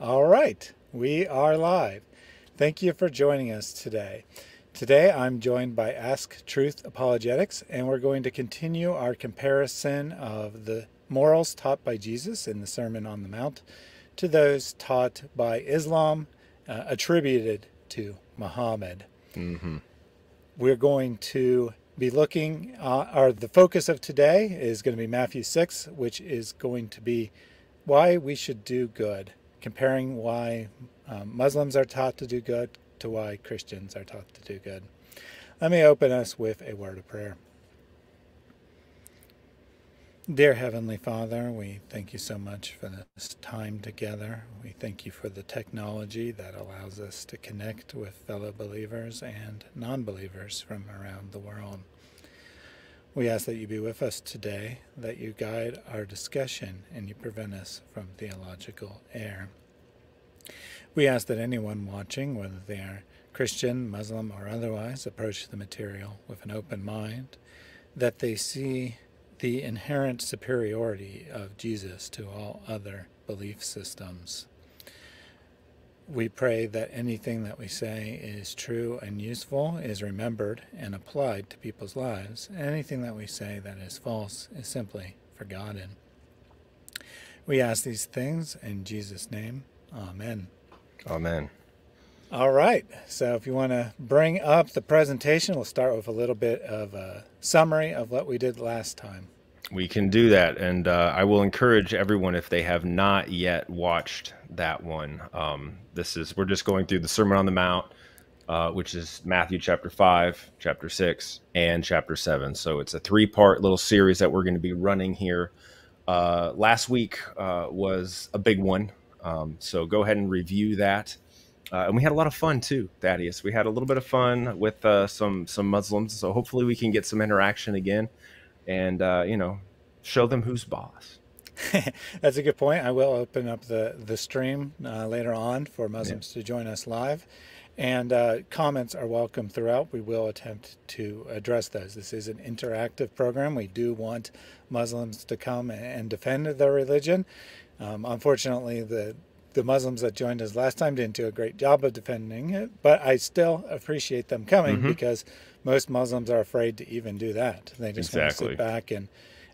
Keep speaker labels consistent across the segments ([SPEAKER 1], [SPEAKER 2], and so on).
[SPEAKER 1] All right, we are live. Thank you for joining us today. Today I'm joined by Ask Truth Apologetics, and we're going to continue our comparison of the morals taught by Jesus in the Sermon on the Mount to those taught by Islam, uh, attributed to Muhammad. Mm-hmm. We're going to be looking, uh, or the focus of today is going to be Matthew 6, which is going to be why we should do good comparing why um, Muslims are taught to do good to why Christians are taught to do good. Let me open us with a word of prayer. Dear Heavenly Father, we thank you so much for this time together. We thank you for the technology that allows us to connect with fellow believers and non believers from around the world. We ask that you be with us today, that you guide our discussion, and you prevent us from theological error. We ask that anyone watching, whether they are Christian, Muslim, or otherwise, approach the material with an open mind, that they see the inherent superiority of Jesus to all other belief systems we pray that anything that we say is true and useful is remembered and applied to people's lives. Anything that we say that is false is simply forgotten. We ask these things in Jesus' name. Amen.
[SPEAKER 2] Amen.
[SPEAKER 1] All right. So if you want to bring up the presentation, we'll start with a little bit of a summary of what we did last time.
[SPEAKER 2] We can do that. And uh, I will encourage everyone, if they have not yet watched that one, um, this is, we're just going through the Sermon on the Mount, uh, which is Matthew chapter 5, chapter 6, and chapter 7. So it's a three part little series that we're going to be running here. Uh, last week uh, was a big one. Um, so go ahead and review that. Uh, and we had a lot of fun too, Thaddeus. We had a little bit of fun with uh, some some Muslims, so hopefully we can get some interaction again and uh, you know show them who's boss.
[SPEAKER 1] That's a good point. I will open up the the stream uh, later on for Muslims yeah. to join us live, and uh, comments are welcome throughout. We will attempt to address those. This is an interactive program. We do want Muslims to come and defend their religion. Um, unfortunately, the the Muslims that joined us last time didn't do a great job of defending it, but I still appreciate them coming mm-hmm. because most Muslims are afraid to even do that. They just exactly. want to sit back and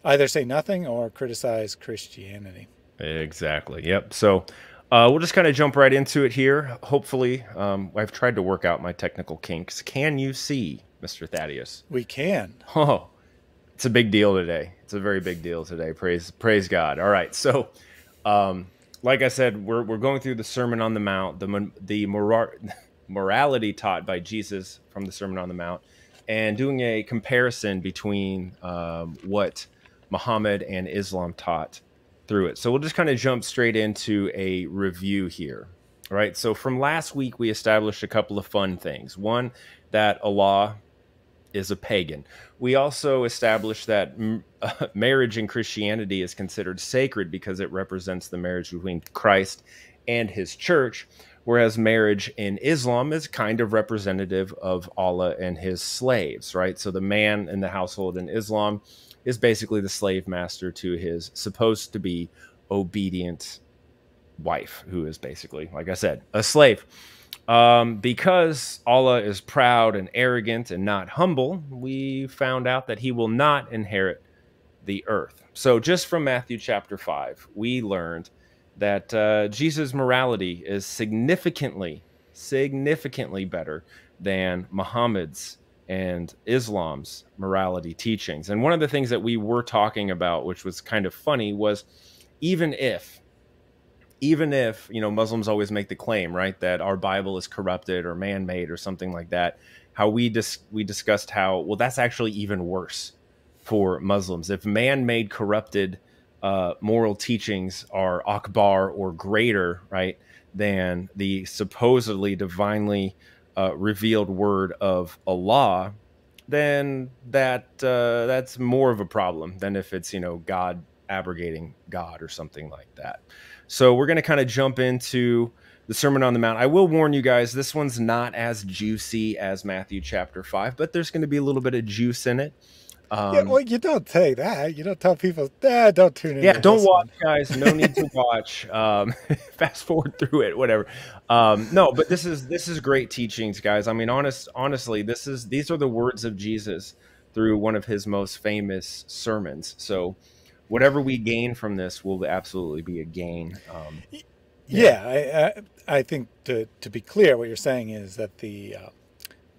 [SPEAKER 1] either say nothing or criticize Christianity.
[SPEAKER 2] Exactly. Yep. So uh, we'll just kind of jump right into it here. Hopefully, um, I've tried to work out my technical kinks. Can you see, Mr. Thaddeus?
[SPEAKER 1] We can.
[SPEAKER 2] Oh, it's a big deal today. It's a very big deal today. Praise, praise God. All right. So, um, like I said, we're we're going through the Sermon on the Mount, the the morar- morality taught by Jesus from the Sermon on the Mount, and doing a comparison between um, what Muhammad and Islam taught through it. So we'll just kind of jump straight into a review here. Right. So from last week, we established a couple of fun things. One, that Allah is a pagan. We also established that uh, marriage in Christianity is considered sacred because it represents the marriage between Christ and his church, whereas marriage in Islam is kind of representative of Allah and his slaves, right? So the man in the household in Islam is basically the slave master to his supposed to be obedient wife, who is basically, like I said, a slave. Um, because Allah is proud and arrogant and not humble, we found out that he will not inherit the earth. So, just from Matthew chapter 5, we learned that uh, Jesus' morality is significantly, significantly better than Muhammad's and Islam's morality teachings. And one of the things that we were talking about, which was kind of funny, was even if even if you know muslims always make the claim right that our bible is corrupted or man-made or something like that how we dis- we discussed how well that's actually even worse for muslims if man-made corrupted uh, moral teachings are akbar or greater right than the supposedly divinely uh, revealed word of allah then that uh, that's more of a problem than if it's you know god abrogating god or something like that so we're going to kind of jump into the Sermon on the Mount. I will warn you guys, this one's not as juicy as Matthew chapter 5, but there's going to be a little bit of juice in it.
[SPEAKER 1] Um, yeah, well, you don't say that. You don't tell people, ah, don't tune in.
[SPEAKER 2] Yeah, don't watch, one. guys. No need to watch. Um, fast forward through it, whatever. Um, no, but this is this is great teachings, guys. I mean, honest, honestly, this is these are the words of Jesus through one of his most famous sermons. So, whatever we gain from this will absolutely be a gain. Um,
[SPEAKER 1] yeah, yeah I, I, I, think to to be clear, what you're saying is that the uh,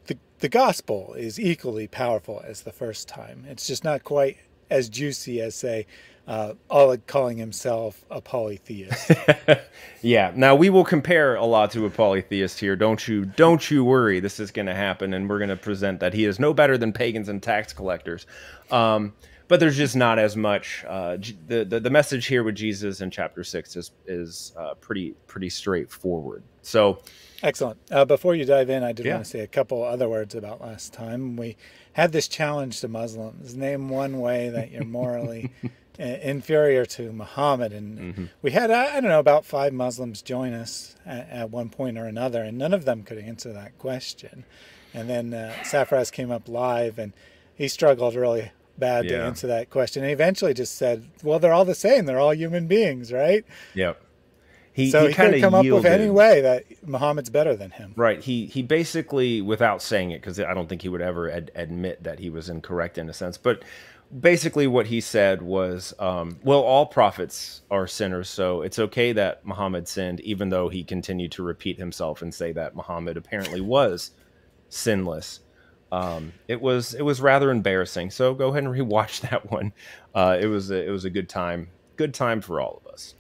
[SPEAKER 1] the the gospel is equally powerful as the first time. It's just not quite as juicy as, say, uh, Oleg calling himself a polytheist.
[SPEAKER 2] yeah. Now we will compare Allah to a polytheist here. Don't you? Don't you worry. This is going to happen, and we're going to present that he is no better than pagans and tax collectors. Um, but there's just not as much. Uh, the, the, the message here with Jesus in chapter six is is uh, pretty pretty straightforward. So
[SPEAKER 1] Excellent. Uh, before you dive in, I did yeah. want to say a couple other words about last time. We had this challenge to Muslims name one way that you're morally inferior to Muhammad. And mm-hmm. we had, I don't know, about five Muslims join us at, at, one point or another, and none of them could answer that question. And then uh, Safras came up live, and he struggled really bad yeah. to answer that question. And he eventually just said, well, they're all the same. They're all human beings, right?
[SPEAKER 2] Yep.
[SPEAKER 1] He, so he, he could come yielded. up with any way that Muhammad's better than him.
[SPEAKER 2] Right. He he basically, without saying it, because I don't think he would ever ad- admit that he was incorrect in a sense, but basically what he said was, um, well, all prophets are sinners, so it's okay that Muhammad sinned, even though he continued to repeat himself and say that Muhammad apparently was sinless. Um, it was it was rather embarrassing. So go ahead and rewatch that one. Uh, it was a, it was a good time, good time for all of us.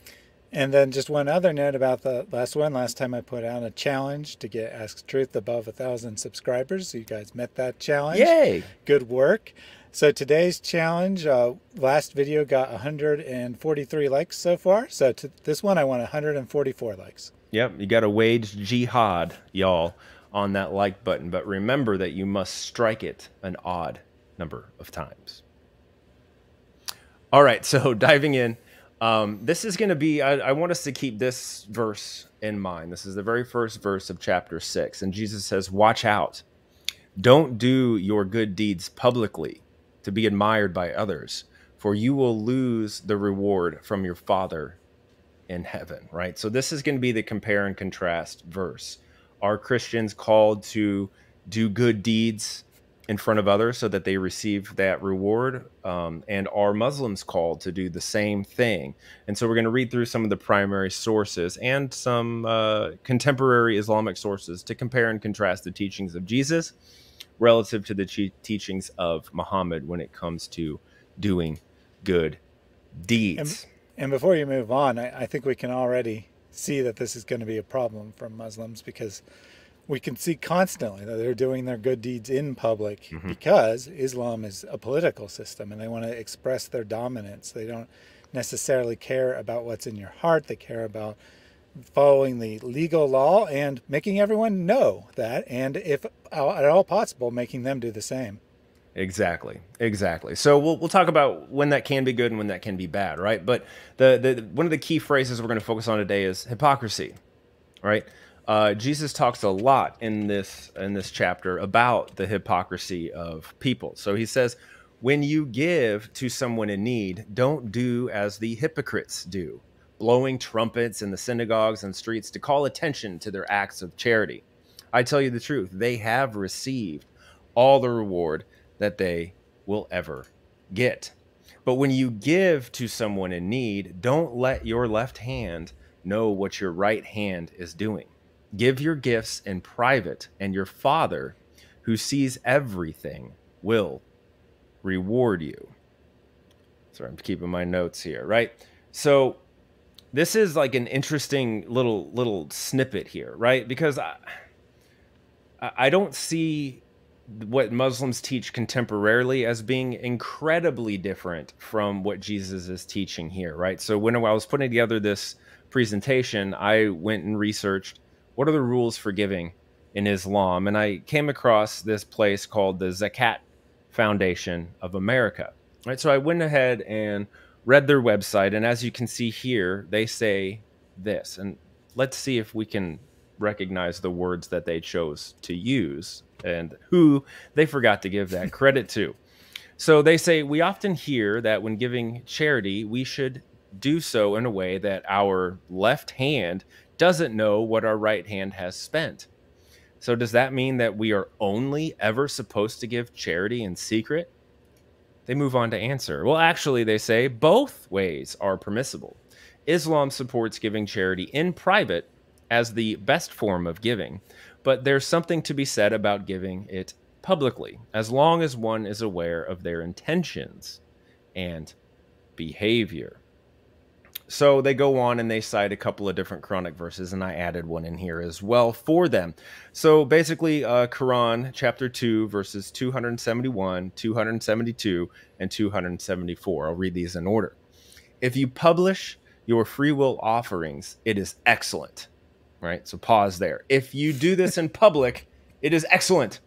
[SPEAKER 1] And then just one other note about the last one. Last time I put out a challenge to get Ask Truth above a thousand subscribers. So you guys met that challenge.
[SPEAKER 2] Yay!
[SPEAKER 1] Good work. So today's challenge, uh, last video got 143 likes so far. So to this one, I want 144 likes.
[SPEAKER 2] Yep, you got to wage jihad, y'all, on that like button. But remember that you must strike it an odd number of times. All right, so diving in. Um, this is going to be, I, I, want us to keep this verse in mind. This is the very first verse of chapter six. And Jesus says, Watch out. Don't do your good deeds publicly to be admired by others, for you will lose the reward from your Father in heaven, right? So this is going to be the compare and contrast verse. Are Christians called to do good deeds in front of others so that they receive that reward? Um, and are Muslims called to do the same thing? And so we're going to read through some of the primary sources and some uh, contemporary Islamic sources to compare and contrast the teachings of Jesus relative to the teachings of Muhammad when it comes to doing good deeds.
[SPEAKER 1] And, and before you move on, I, I think we can already see that this is going to be a problem for Muslims because we can see constantly that they're doing their good deeds in public mm-hmm. because Islam is a political system and they want to express their dominance. They don't necessarily care about what's in your heart, they care about following the legal law and making everyone know that, and if at all possible, making them do the same.
[SPEAKER 2] Exactly. Exactly. So we'll we'll talk about when that can be good and when that can be bad, right? But the the one of the key phrases we're going to focus on today is hypocrisy, right? Uh, Jesus talks a lot in this in this chapter about the hypocrisy of people. So he says, when you give to someone in need, don't do as the hypocrites do, blowing trumpets in the synagogues and streets to call attention to their acts of charity. I tell you the truth, they have received all the reward that they will ever get. But when you give to someone in need, don't let your left hand know what your right hand is doing Give your gifts in private, and your Father, who sees everything, will reward you. Sorry, I'm keeping my notes here, right? So this is like an interesting little little snippet here, right? Because I I don't see what Muslims teach contemporarily as being incredibly different from what Jesus is teaching here, right? So when I was putting together this presentation, I went and researched what are the rules for giving in Islam? And I came across this place called the Zakat Foundation of America. Right, so I went ahead and read their website, and as you can see here, they say this. And let's see if we can recognize the words that they chose to use and who they forgot to give that credit to. So they say we often hear that when giving charity, we should do so in a way that our left hand doesn't know what our right hand has spent. So, does that mean that we are only ever supposed to give charity in secret? They move on to answer. Well, actually, they say both ways are permissible. Islam supports giving charity in private as the best form of giving, but there's something to be said about giving it publicly, as long as one is aware of their intentions and behavior. So they go on and they cite a couple of different Quranic verses, and I added one in here as well for them. So basically, uh, Quran chapter 2, verses 271, 272, and 274. I'll read these in order. If you publish your free will offerings, it is excellent. Right? So pause there. If you do this in public, it is excellent.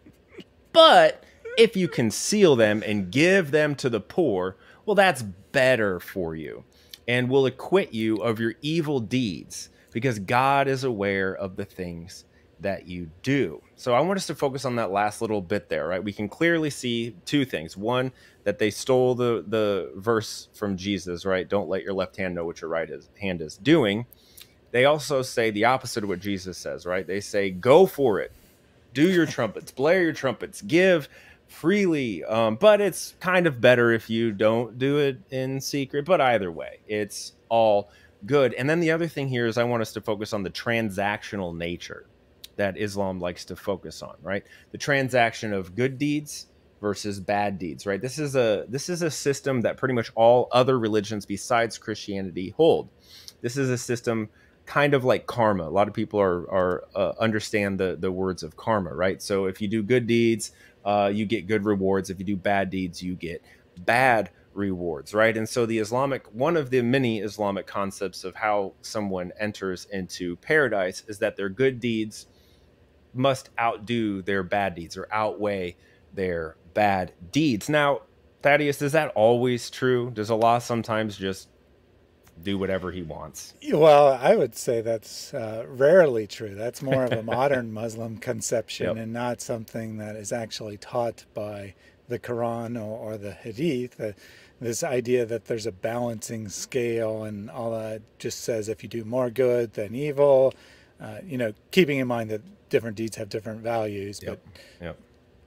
[SPEAKER 2] But if you conceal them and give them to the poor, well, that's better for you and will acquit you of your evil deeds because God is aware of the things that you do. So I want us to focus on that last little bit there, right? We can clearly see two things. One, that they stole the the verse from Jesus, right? Don't let your left hand know what your right is, hand is doing. They also say the opposite of what Jesus says, right? They say go for it. Do your trumpets, blare your trumpets, give freely. Um, but it's kind of better if you don't do it in secret. But either way, it's all good. And then the other thing here is I want us to focus on the transactional nature that Islam likes to focus on, right? The transaction of good deeds versus bad deeds, right? This is a this is a system that pretty much all other religions besides Christianity hold. This is a system kind of like karma. A lot of people are are uh, understand the the words of karma, right? So if you do good deeds, uh, you get good rewards. If you do bad deeds, you get bad rewards, right? And so the Islamic, one of the many Islamic concepts of how someone enters into paradise is that their good deeds must outdo their bad deeds or outweigh their bad deeds. Now, Thaddeus, is that always true? Does Allah sometimes just do whatever he wants.
[SPEAKER 1] Well, I would say that's uh, rarely true. That's more of a modern Muslim conception yep. and not something that is actually taught by the Quran or, or the Hadith. Uh, this idea that there's a balancing scale and Allah just says if you do more good than evil, uh, you know, keeping in mind that different deeds have different values, yep. but yep.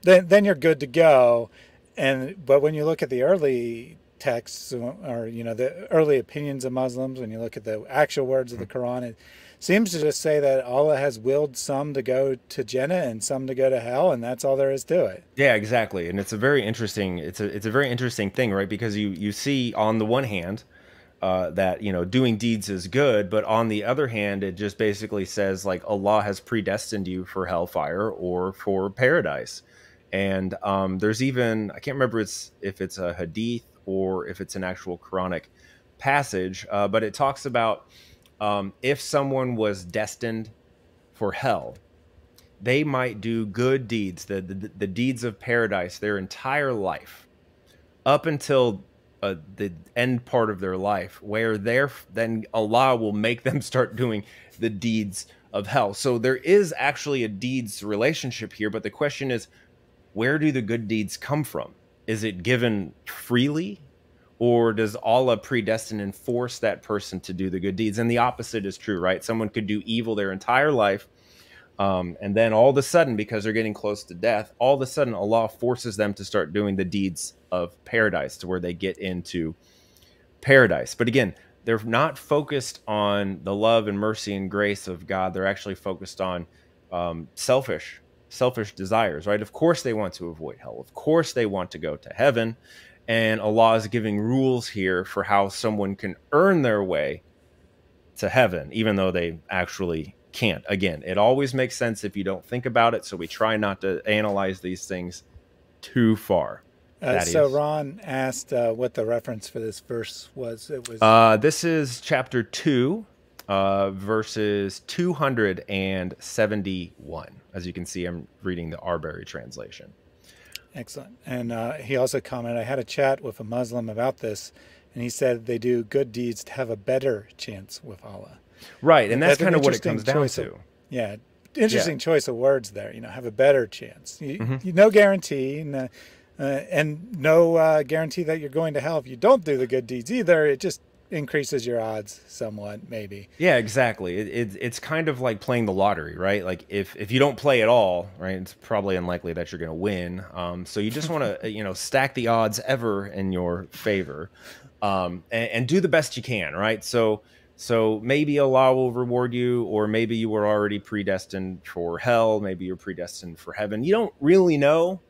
[SPEAKER 1] then then you're good to go. And but when you look at the early texts or you know the early opinions of Muslims, when you look at the actual words of the mm-hmm. Quran, it seems to just say that Allah has willed some to go to Jannah and some to go to hell, and that's all there is to it.
[SPEAKER 2] Yeah, exactly. And it's a very interesting it's a it's a very interesting thing, right? Because you you see on the one hand. Uh, that you know doing deeds is good but on the other hand it just basically says like allah has predestined you for hellfire or for paradise and um, there's even i can't remember it's if it's a hadith or if it's an actual Quranic passage, uh, but it talks about um, if someone was destined for hell, they might do good deeds, the, the, the deeds of paradise, their entire life, up until uh, the end part of their life, where there then Allah will make them start doing the deeds of hell. So there is actually a deeds relationship here, but the question is, where do the good deeds come from? Is it given freely or does Allah predestine and force that person to do the good deeds? And the opposite is true, right? Someone could do evil their entire life. Um, and then all of a sudden, because they're getting close to death, all of a sudden Allah forces them to start doing the deeds of paradise to where they get into paradise. But again, they're not focused on the love and mercy and grace of God. They're actually focused on um, selfish selfish desires, right? Of course they want to avoid hell. Of course they want to go to heaven. And Allah is giving rules here for how someone can earn their way to heaven, even though they actually can't. Again, it always makes sense if you don't think about it. So we try not to analyze these things too far.
[SPEAKER 1] Uh, so Ron asked uh, what the reference for this verse was. It was.
[SPEAKER 2] Uh, this is chapter two, uh, verses 271. As you can see, I'm reading the Arberry translation.
[SPEAKER 1] Excellent. And uh, he also commented, I had a chat with a Muslim about this, and he said they do good deeds to have a better chance with Allah.
[SPEAKER 2] Right, and that's, that's kind of what it comes down to.
[SPEAKER 1] Of, yeah, interesting yeah. choice of words there. You know, have a better chance. You, mm-hmm. you no guarantee. Uh, and no uh, guarantee that you're going to hell if you don't do the good deeds either. It just increases your odds somewhat, maybe.
[SPEAKER 2] Yeah, exactly. It, it, it's kind of like playing the lottery, right? Like if if you don't play at all, right, it's probably unlikely that you're going to win. Um, so you just want to you know stack the odds ever in your favor, um, and, and do the best you can, right? So so maybe Allah will reward you, or maybe you were already predestined for hell. Maybe you're predestined for heaven. You don't really know.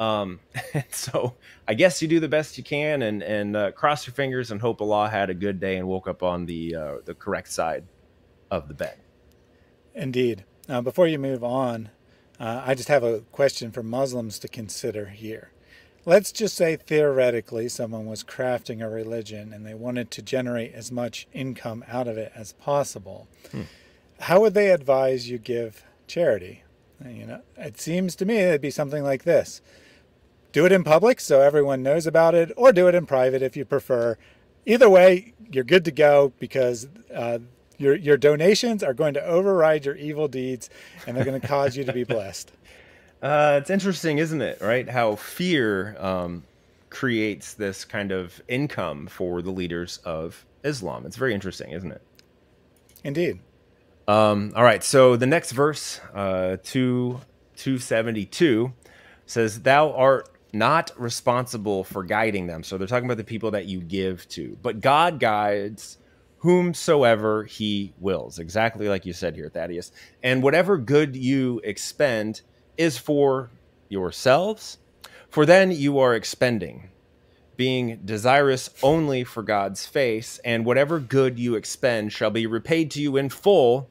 [SPEAKER 2] Um, so I guess you do the best you can and and uh, cross your fingers and hope Allah had a good day and woke up on the uh, the correct side of the bed.
[SPEAKER 1] Indeed. Uh, before you move on, uh, I just have a question for Muslims to consider here. Let's just say theoretically someone was crafting a religion and they wanted to generate as much income out of it as possible. Hmm. How would they advise you give charity? You know, it seems to me it'd be something like this do it in public so everyone knows about it, or do it in private if you prefer. Either way, you're good to go because uh, your your donations are going to override your evil deeds, and they're going to cause you to be blessed.
[SPEAKER 2] Uh, it's interesting, isn't it? Right, how fear um, creates this kind of income for the leaders of Islam. It's very interesting, isn't it?
[SPEAKER 1] Indeed.
[SPEAKER 2] Um, all right, so the next verse, uh, two two seventy two, says, "Thou art not responsible for guiding them. So they're talking about the people that you give to. But God guides whomsoever he wills, exactly like you said here, Thaddeus. And whatever good you expend is for yourselves, for then you are expending, being desirous only for God's face, and whatever good you expend shall be repaid to you in full,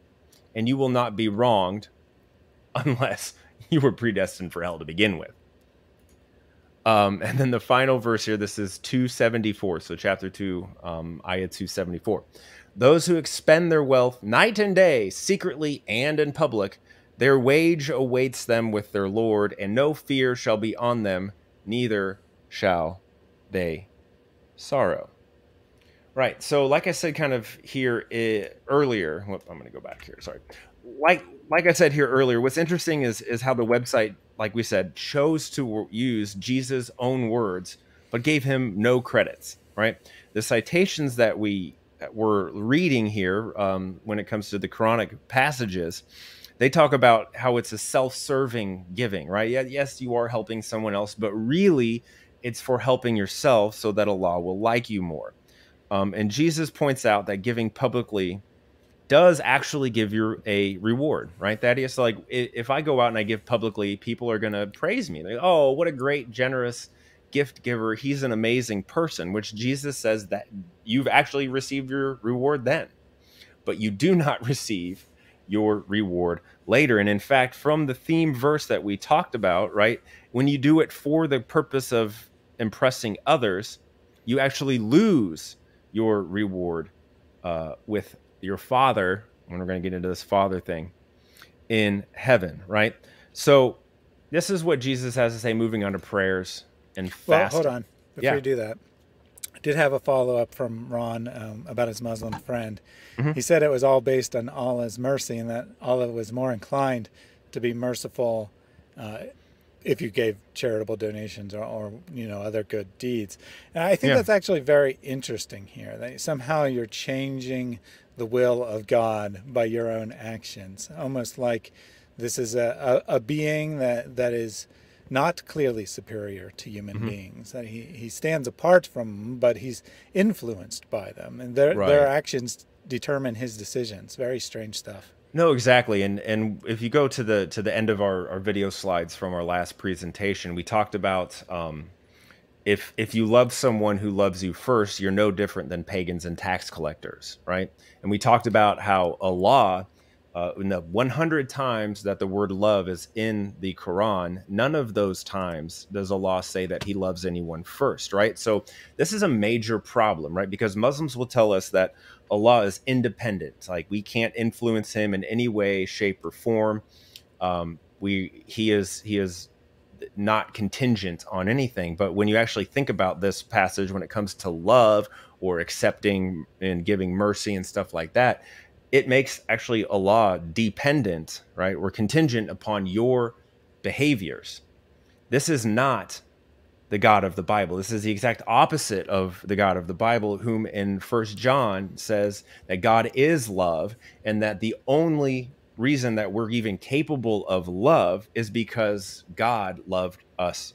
[SPEAKER 2] and you will not be wronged unless you were predestined for hell to begin with. Um, and then the final verse here, this is 274. So, chapter 2, um, ayah 274. Those who expend their wealth night and day, secretly and in public, their wage awaits them with their Lord, and no fear shall be on them, neither shall they sorrow. Right. So, like I said, kind of here uh, earlier, whoop, I'm going to go back here. Sorry. Like, like I said here earlier, what's interesting is is how the website like we said, chose to use Jesus' own words, but gave him no credits, right? The citations that we were reading here, um, when it comes to the Quranic passages, they talk about how it's a self-serving giving, right? Yes, you are helping someone else, but really, it's for helping yourself so that Allah will like you more. Um, and Jesus points out that giving publicly does actually give you a reward, right? That is like if I go out and I give publicly, people are going to praise me. Like, oh, what a great, generous gift giver. He's an amazing person, which Jesus says that you've actually received your reward then, but you do not receive your reward later. And in fact, from the theme verse that we talked about, right, when you do it for the purpose of impressing others, you actually lose your reward uh, with your father, and we're going to get into this father thing in heaven, right? So this is what Jesus has to say moving on to prayers and fasting. Well,
[SPEAKER 1] hold on. Before yeah. you do that, I did have a follow up from Ron um, about his Muslim friend. Mm-hmm. He said it was all based on Allah's mercy and that Allah was more inclined to be merciful uh, if you gave charitable donations or, or, you know other good deeds. And I think yeah. that's actually very interesting here. That somehow you're changing the will of God by your own actions. Almost like this is a, a, a being that, that is not clearly superior to human mm-hmm. beings. That he, he stands apart from them, but he's influenced by them. And their, right. their actions determine his decisions. Very strange stuff.
[SPEAKER 2] No, exactly. And and if you go to the to the end of our, our video slides from our last presentation, we talked about um, if if you love someone who loves you first, you're no different than pagans and tax collectors, right? And we talked about how Allah, uh, in the 100 times that the word love is in the Quran, none of those times does Allah say that He loves anyone first, right? So this is a major problem, right? Because Muslims will tell us that Allah is independent, like we can't influence Him in any way, shape, or form. Um, we He is He is not contingent on anything. But when you actually think about this passage, when it comes to love or accepting and giving mercy and stuff like that, it makes actually Allah dependent, right? Or contingent upon your behaviors. This is not the God of the Bible. This is the exact opposite of the God of the Bible, whom in First John says that God is love, and that the only reason that we're even capable of love is because God loved us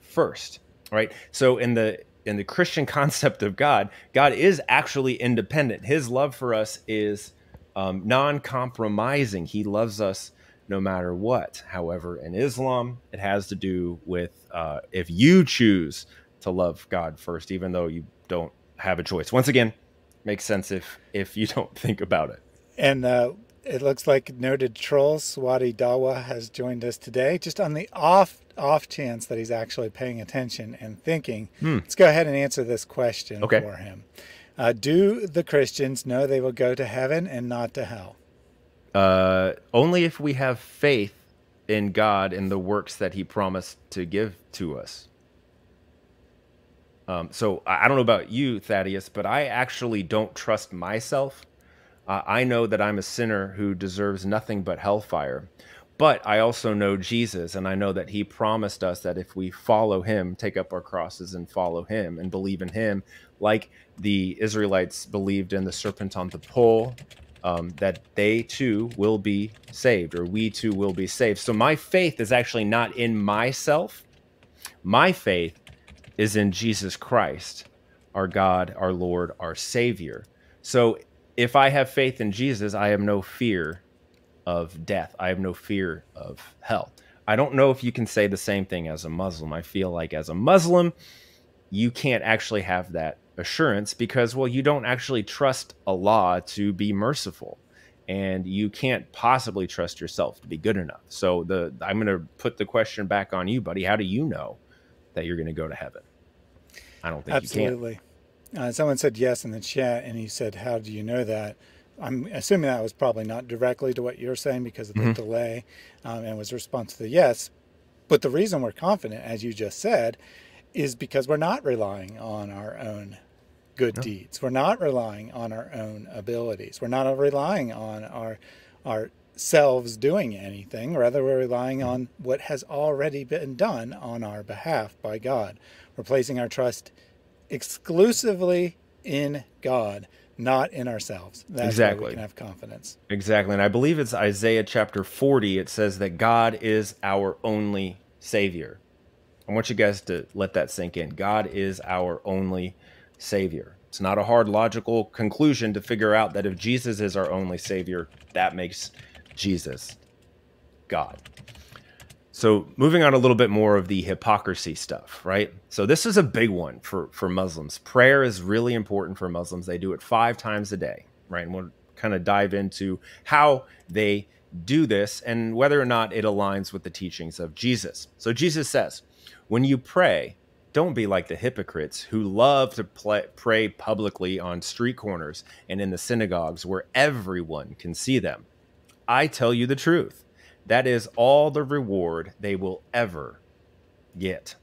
[SPEAKER 2] first. Right. So in the in the Christian concept of God, God is actually independent. His love for us is um, non-compromising. He loves us no matter what. However, in Islam, it has to do with uh, if you choose to love God first, even though you don't have a choice. Once again, makes sense if if you don't think about it.
[SPEAKER 1] And uh, it looks like noted troll Swati Dawa has joined us today, just on the off off chance that he's actually paying attention and thinking. Hmm. Let's go ahead and answer this question okay. for him. Uh, do the Christians know they will go to heaven and not to hell?
[SPEAKER 2] Uh, only if we have faith in God and the works that He promised to give to us. Um, so I don't know about you, Thaddeus, but I actually don't trust myself. Uh, I know that I'm a sinner who deserves nothing but hellfire. But I also know Jesus, and I know that He promised us that if we follow Him, take up our crosses and follow Him and believe in Him, like the Israelites believed in the serpent on the pole um, that they too will be saved, or we too will be saved. So my faith is actually not in myself. My faith is in Jesus Christ, our God, our Lord, our Savior. So if I have faith in Jesus, I have no fear of death. I have no fear of hell. I don't know if you can say the same thing as a Muslim. I feel like as a Muslim, you can't actually have that assurance because well you don't actually trust Allah to be merciful and you can't possibly trust yourself to be good enough. So the I'm going to put the question back on you buddy. How do you know that you're going to go to heaven? I don't think you can.
[SPEAKER 1] Absolutely. Uh, someone said yes in the chat and he said how do you know that? I'm assuming that was probably not directly to what you're saying because of the mm-hmm. delay um, and was response to the yes. But the reason we're confident, as you just said, is because we're not relying on our own good no. deeds. We're not relying on our own abilities. We're not relying on our ourselves doing anything. Rather, we're relying mm-hmm. on what has already been done on our behalf by God. We're placing our trust exclusively in God, not in ourselves. That's exactly. why we can have confidence.
[SPEAKER 2] Exactly. And I believe it's Isaiah chapter 40. It says that God is our only Savior. I want you guys to let that sink in. God is our only Savior. It's not a hard logical conclusion to figure out that if Jesus is our only Savior, that makes Jesus God. So moving on a little bit more of the hypocrisy stuff, right? So this is a big one for for Muslims. Prayer is really important for Muslims. They do it 5 times a day, right? And we'll kind of dive into how they do this and whether or not it aligns with the teachings of Jesus. So Jesus says, "When you pray, don't be like the hypocrites who love to pray publicly on street corners and in the synagogues where everyone can see them. I tell you the truth. That is all the reward they will ever get.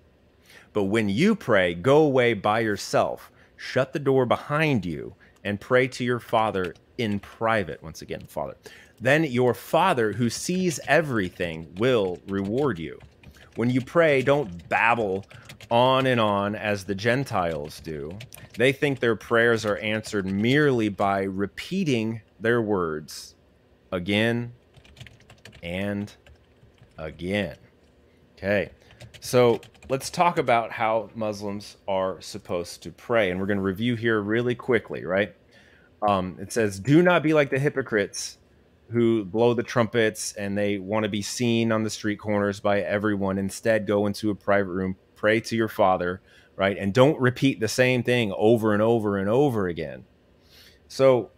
[SPEAKER 2] But when you pray, go away by yourself, shut the door behind you, and pray to your Father in private. Once again, Father. Then your Father who sees everything will reward you. When you pray, don't babble on and on as the Gentiles do. They think their prayers are answered merely by repeating their words again and again. Okay, so let's talk about how Muslims are supposed to pray. And we're going to review here really quickly, right? Um, it says, Do not be like the hypocrites who blow the trumpets and they want to be seen on the street corners by everyone. Instead, go into a private room, pray to your father, right? And don't repeat the same thing over and over and over again. So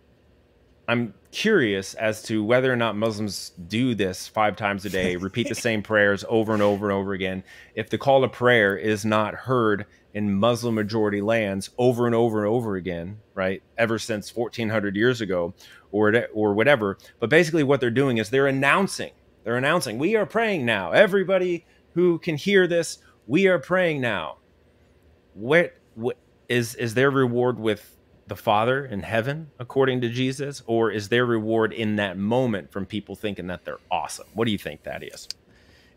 [SPEAKER 2] I'm curious as to whether or not Muslims do this five times a day, repeat the same prayers over and over and over again. If the call to prayer is not heard in Muslim majority lands over and over and over again, right? Ever since 1400 years ago or or whatever. But basically what they're doing is they're announcing. They're announcing, "We are praying now. Everybody who can hear this, we are praying now. What, what is is their reward with the Father in heaven, according to Jesus, or is their reward in that moment from people thinking that they're awesome? What do you think that is?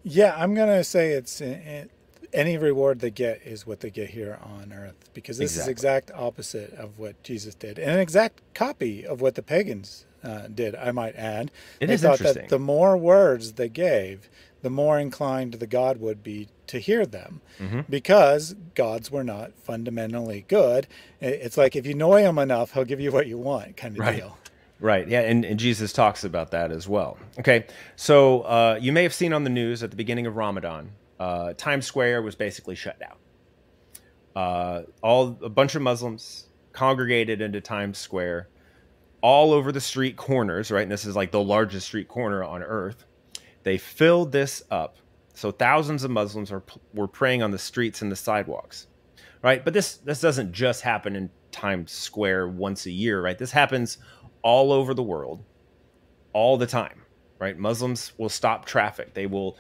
[SPEAKER 1] Yeah, I'm gonna say it's it, any reward they get is what they get here on earth because this
[SPEAKER 2] Exactly.
[SPEAKER 1] is exact opposite of what Jesus did and an exact copy of what the pagans uh, did I might add
[SPEAKER 2] It
[SPEAKER 1] they
[SPEAKER 2] is
[SPEAKER 1] thought
[SPEAKER 2] interesting.
[SPEAKER 1] that the more words they gave the more inclined the God would be to hear them
[SPEAKER 2] Mm-hmm.
[SPEAKER 1] because gods were not fundamentally good it's like if you annoy him enough he'll give you what you want kind of
[SPEAKER 2] Right.
[SPEAKER 1] deal
[SPEAKER 2] Right. Yeah. And, and Jesus talks about that as well. Okay. So uh, you may have seen on the news at the beginning of Ramadan, uh, Times Square was basically shut down. Uh, all a bunch of Muslims congregated into Times Square, all over the street corners. Right. And this is like the largest street corner on earth. They filled this up. So thousands of Muslims are were praying on the streets and the sidewalks. Right. But this this doesn't just happen in Times Square once a year. Right. This happens all over the world all the time right muslims will stop traffic they will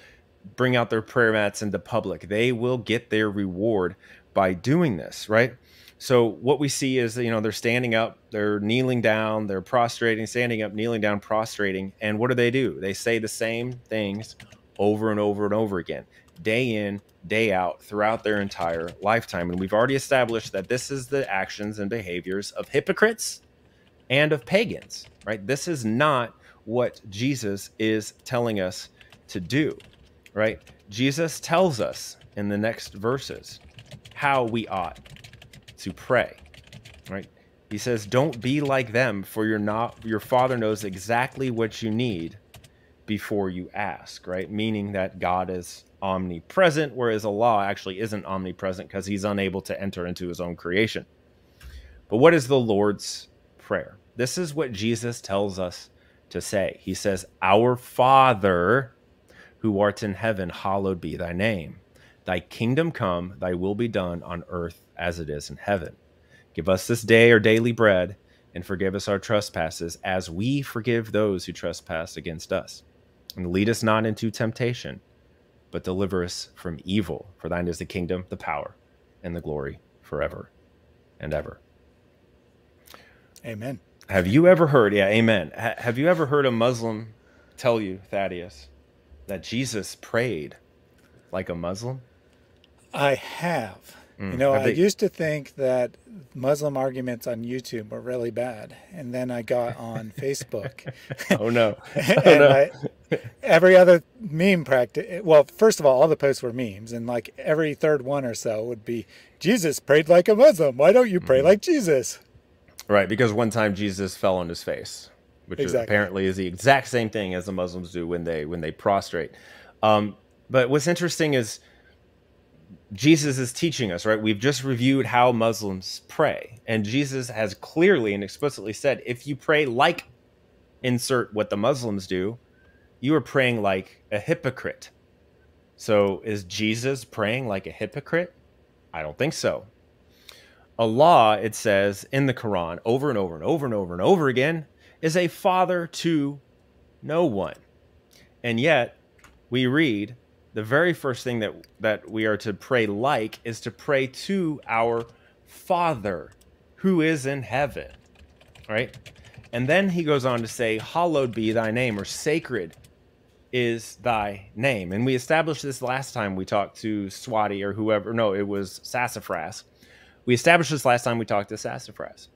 [SPEAKER 2] bring out their prayer mats into public they will get their reward by doing this right so what we see is you know they're standing up they're kneeling down they're prostrating standing up kneeling down prostrating and what do they do they say the same things over and over and over again day in day out throughout their entire lifetime and we've already established that this is the actions and behaviors of hypocrites and of pagans, right? This is not what Jesus is telling us to do, right? Jesus tells us in the next verses how we ought to pray, right? He says, "Don't be like them, for you're not your father knows exactly what you need before you ask," right? Meaning that God is omnipresent whereas Allah actually isn't omnipresent because he's unable to enter into his own creation. But what is the Lord's prayer? This is what Jesus tells us to say. He says, Our Father who art in heaven, hallowed be thy name. Thy kingdom come, thy will be done on earth as it is in heaven. Give us this day our daily bread, and forgive us our trespasses, as we forgive those who trespass against us. And lead us not into temptation, but deliver us from evil. For thine is the kingdom, the power, and the glory forever and ever.
[SPEAKER 1] amen
[SPEAKER 2] Have you ever heard? Yeah, amen. Ha- have you ever heard a Muslim tell you, Thaddeus, that Jesus prayed like a Muslim?
[SPEAKER 1] I have. You
[SPEAKER 2] Mm.
[SPEAKER 1] know,
[SPEAKER 2] Have
[SPEAKER 1] I
[SPEAKER 2] they-
[SPEAKER 1] used to think that Muslim arguments on YouTube were really bad, and then I got on Facebook,
[SPEAKER 2] Oh no!
[SPEAKER 1] and
[SPEAKER 2] Oh, no.
[SPEAKER 1] I, every other meme practice. Well, first of all, all the posts were memes, and like every third one or so would be Jesus prayed like a Muslim. Why don't you
[SPEAKER 2] Mm.
[SPEAKER 1] pray like Jesus?
[SPEAKER 2] Right, because one time Jesus fell on his face, which is apparently is the exact same thing as the Muslims do when they when they prostrate. Um, but what's interesting is Jesus is teaching us, right? We've just reviewed how Muslims pray, and Jesus has clearly and explicitly said, if you pray like insert what the Muslims do, you are praying like a hypocrite. So is Jesus praying like a hypocrite? I don't think so. Allah, it says in the Quran over and over and over and over and over again, is a father to no one. And yet, we read the very first thing that, that we are to pray like is to pray to our Father who is in heaven. Right? And then he goes on to say, Hallowed be thy name, or sacred is thy name. And we established this last time we talked to Swati or whoever. No, it was Sassafras. We established this last time we talked to Sassafras,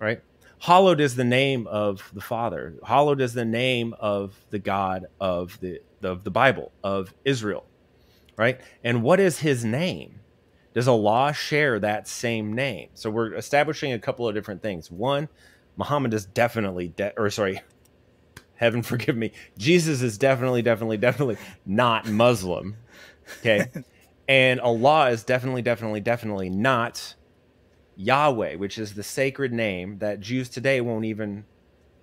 [SPEAKER 2] right? Hallowed is the name of the Father. Hallowed is the name of the God of the of the Bible of Israel, right? And what is His name? Does Allah share that same name? So we're establishing a couple of different things. One, Muhammad is definitely, de- or sorry, heaven forgive me, Jesus is definitely, definitely, definitely not Muslim. Okay. and Allah is definitely, definitely, definitely not Yahweh, which is the sacred name that Jews today won't even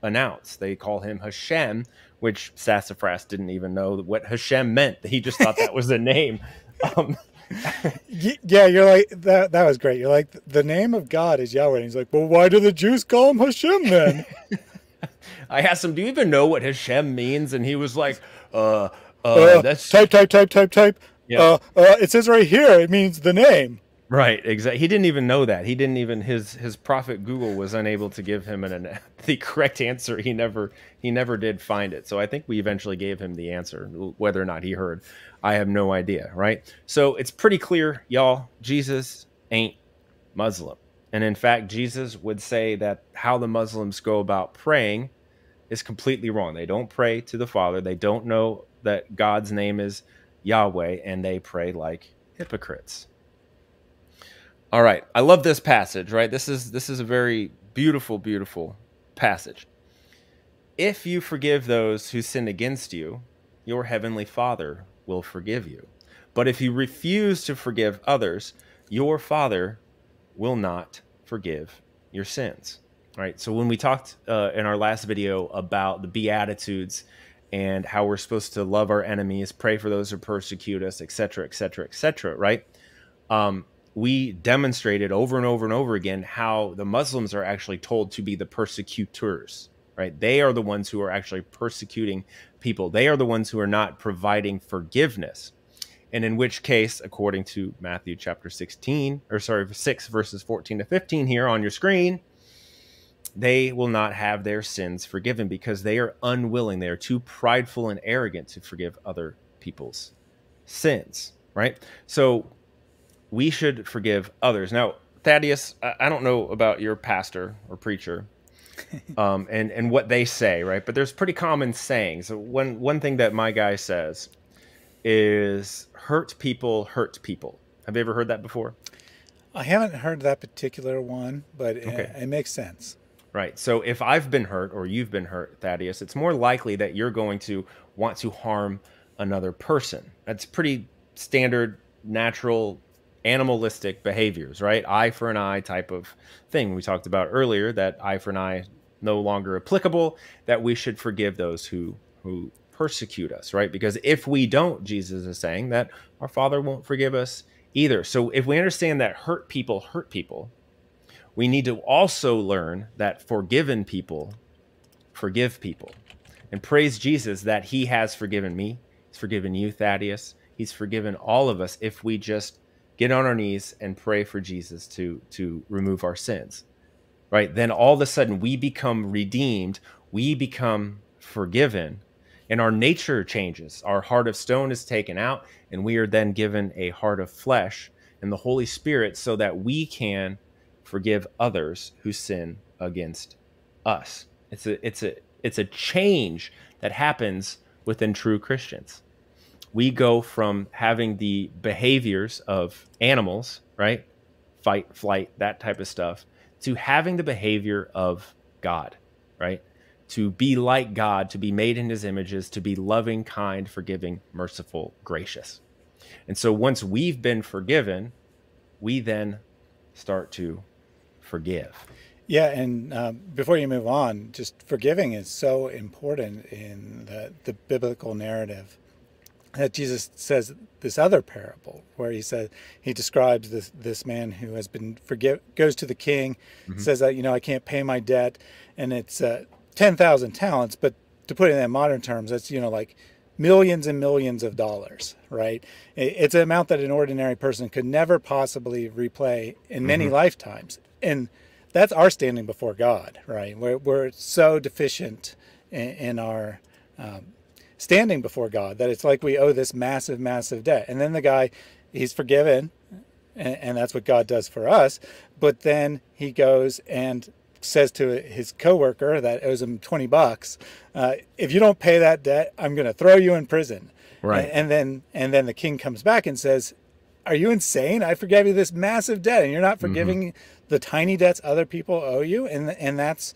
[SPEAKER 2] announce. They call him Hashem, which Sassafras didn't even know what Hashem meant. He just thought that was a name. Um,
[SPEAKER 1] Yeah, you're like that. That was great. You're like the name of God is Yahweh. And he's like, well, why do the Jews call him Hashem then?
[SPEAKER 2] I asked him, "Do you even know what Hashem means?" And he was like, "Uh, uh,
[SPEAKER 1] Uh,
[SPEAKER 2] that's
[SPEAKER 1] type, type, type, type, type.
[SPEAKER 2] Yeah.
[SPEAKER 1] Uh, uh, it says right here. It means the name.
[SPEAKER 2] Right, exactly. He didn't even know that. He didn't even his his prophet Google was unable to give him an, an the correct answer. He never he never did find it. So I think we eventually gave him the answer. Whether or not he heard, I have no idea. Right. So it's pretty clear, y'all. Jesus ain't Muslim, and in fact, Jesus would say that how the Muslims go about praying is completely wrong. They don't pray to the Father. They don't know that God's name is Yahweh, and they pray like hypocrites. All right. I love this passage, right? This is this is a very beautiful beautiful passage. If you forgive those who sin against you, your heavenly Father will forgive you. But if you refuse to forgive others, your Father will not forgive your sins. All right. So when we talked uh, in our last video about the Beatitudes and how we're supposed to love our enemies, pray for those who persecute us, etc., etc., etc., right? Um, we demonstrated over and over and over again how the Muslims are actually told to be the persecutors, right? They are the ones who are actually persecuting people. They are the ones who are not providing forgiveness. And in which case, according to Matthew chapter 16, or sorry, 6 verses 14 to 15 here on your screen, they will not have their sins forgiven because they are unwilling. They are too prideful and arrogant to forgive other people's sins, right? So we should forgive others. Now, Thaddeus, I don't know about your pastor or preacher, um, and and what they say, right? But there's pretty common sayings. One one thing that my guy says is "hurt people hurt people." Have you ever heard that before?
[SPEAKER 1] I haven't heard that particular one, but okay. it, it makes sense.
[SPEAKER 2] Right. So if I've been hurt or you've been hurt, Thaddeus, it's more likely that you're going to want to harm another person. That's pretty standard, natural animalistic behaviors, right? Eye for an eye type of thing. We talked about earlier that eye for an eye no longer applicable, that we should forgive those who who persecute us, right? Because if we don't, Jesus is saying that our Father won't forgive us either. So if we understand that hurt people hurt people, we need to also learn that forgiven people forgive people. And praise Jesus that he has forgiven me. He's forgiven you, Thaddeus. He's forgiven all of us if we just get on our knees and pray for Jesus to to remove our sins. Right? Then all of a sudden we become redeemed, we become forgiven, and our nature changes. Our heart of stone is taken out, and we are then given a heart of flesh and the Holy Spirit so that we can forgive others who sin against us. It's a it's a it's a change that happens within true Christians we go from having the behaviors of animals, right? Fight, flight, that type of stuff, to having the behavior of God, right? To be like God, to be made in his images, to be loving, kind, forgiving, merciful, gracious. And so once we've been forgiven, we then start to forgive.
[SPEAKER 1] Yeah, and uh, before you move on, just forgiving is so important in the, the biblical narrative that Jesus says this other parable where he says he describes this this man who has been forgive goes to the king mm-hmm. says that you know I can't pay my debt and it's uh, 10,000 talents but to put it in modern terms that's you know like millions and millions of dollars right it's an amount that an ordinary person could never possibly replay in many mm-hmm. lifetimes and that's our standing before God right we're, we're so deficient in, in our um, standing before God, that it's like we owe this massive, massive debt. And then the guy, he's forgiven, and, and that's what God does for us. But then he goes and says to his coworker that owes him 20 bucks, uh, if you don't pay that debt, I'm going to throw you in prison.
[SPEAKER 2] Right.
[SPEAKER 1] And, and, then, and then the king comes back and says, are you insane? I forgave you this massive debt and you're not forgiving mm-hmm. the tiny debts other people owe you. And, and that's,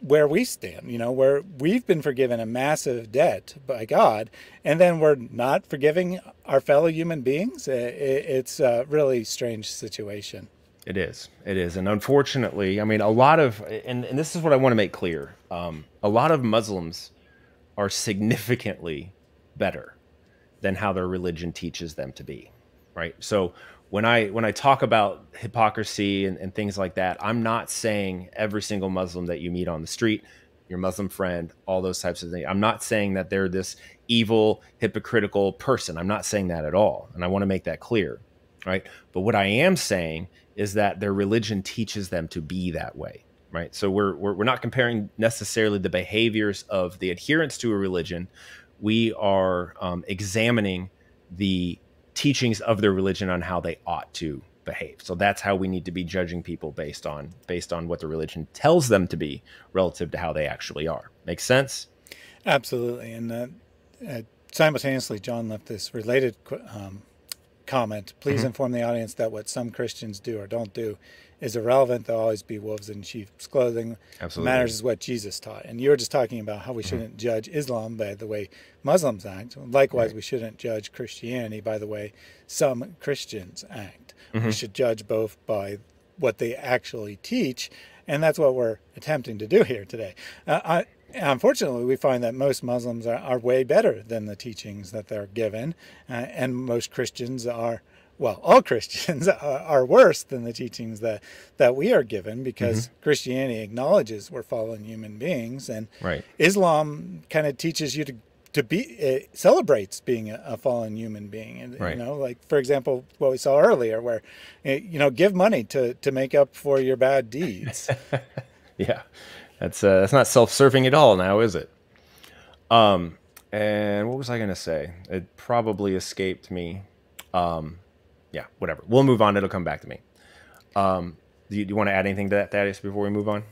[SPEAKER 1] where we stand, you know, where we've been forgiven a massive debt by God, and then we're not forgiving our fellow human beings. It's a really strange situation.
[SPEAKER 2] It is. It is. And unfortunately, I mean, a lot of, and, and this is what I want to make clear um, a lot of Muslims are significantly better than how their religion teaches them to be, right? So when I when I talk about hypocrisy and, and, things like that, I'm not saying every single Muslim that you meet on the street, your Muslim friend, all those types of things. I'm not saying that they're this evil, hypocritical person. I'm not saying that at all, and I want to make that clear. right? But what I am saying is that their religion teaches them to be that way, right? So we're, we're, we're not comparing necessarily the behaviors of the adherents to a religion. We are um, examining the teachings of their religion on how they ought to behave. So that's how we need to be judging people based on based on what the religion tells them to be relative to how they actually are. Makes sense?
[SPEAKER 1] Absolutely. And uh, uh, simultaneously, John left this related um, comment. Please mm-hmm. inform the audience that what some Christians do or don't do is irrelevant. They'll always be wolves in sheep's clothing. Absolutely. Matters is what Jesus taught. And you were just talking about how we mm-hmm. shouldn't judge Islam by the way Muslims act. Likewise, right. we shouldn't judge Christianity by the way some Christians act. Mm-hmm. We should judge both by what they actually teach. And that's what we're attempting to do here today. Uh, I, unfortunately, we find that most Muslims are, are, way better than the teachings that they're given, uh, and most Christians are well, all Christians are worse than the teachings that, that we are given because mm-hmm. Christianity acknowledges we're fallen human beings, and
[SPEAKER 2] right.
[SPEAKER 1] Islam kind of teaches you to to be it celebrates being a, a fallen human being, and
[SPEAKER 2] right.
[SPEAKER 1] you know, like for example, what we saw earlier, where eh, you know, give money to to make up for your bad deeds.
[SPEAKER 2] yeah, that's uh, that's not self-serving at all, now is it? Um, and what was I going to say? It probably escaped me. Um, yeah, whatever. We'll move on. It'll come back to me. Um, do you, you want to add anything to that, Thaddeus, before we move on?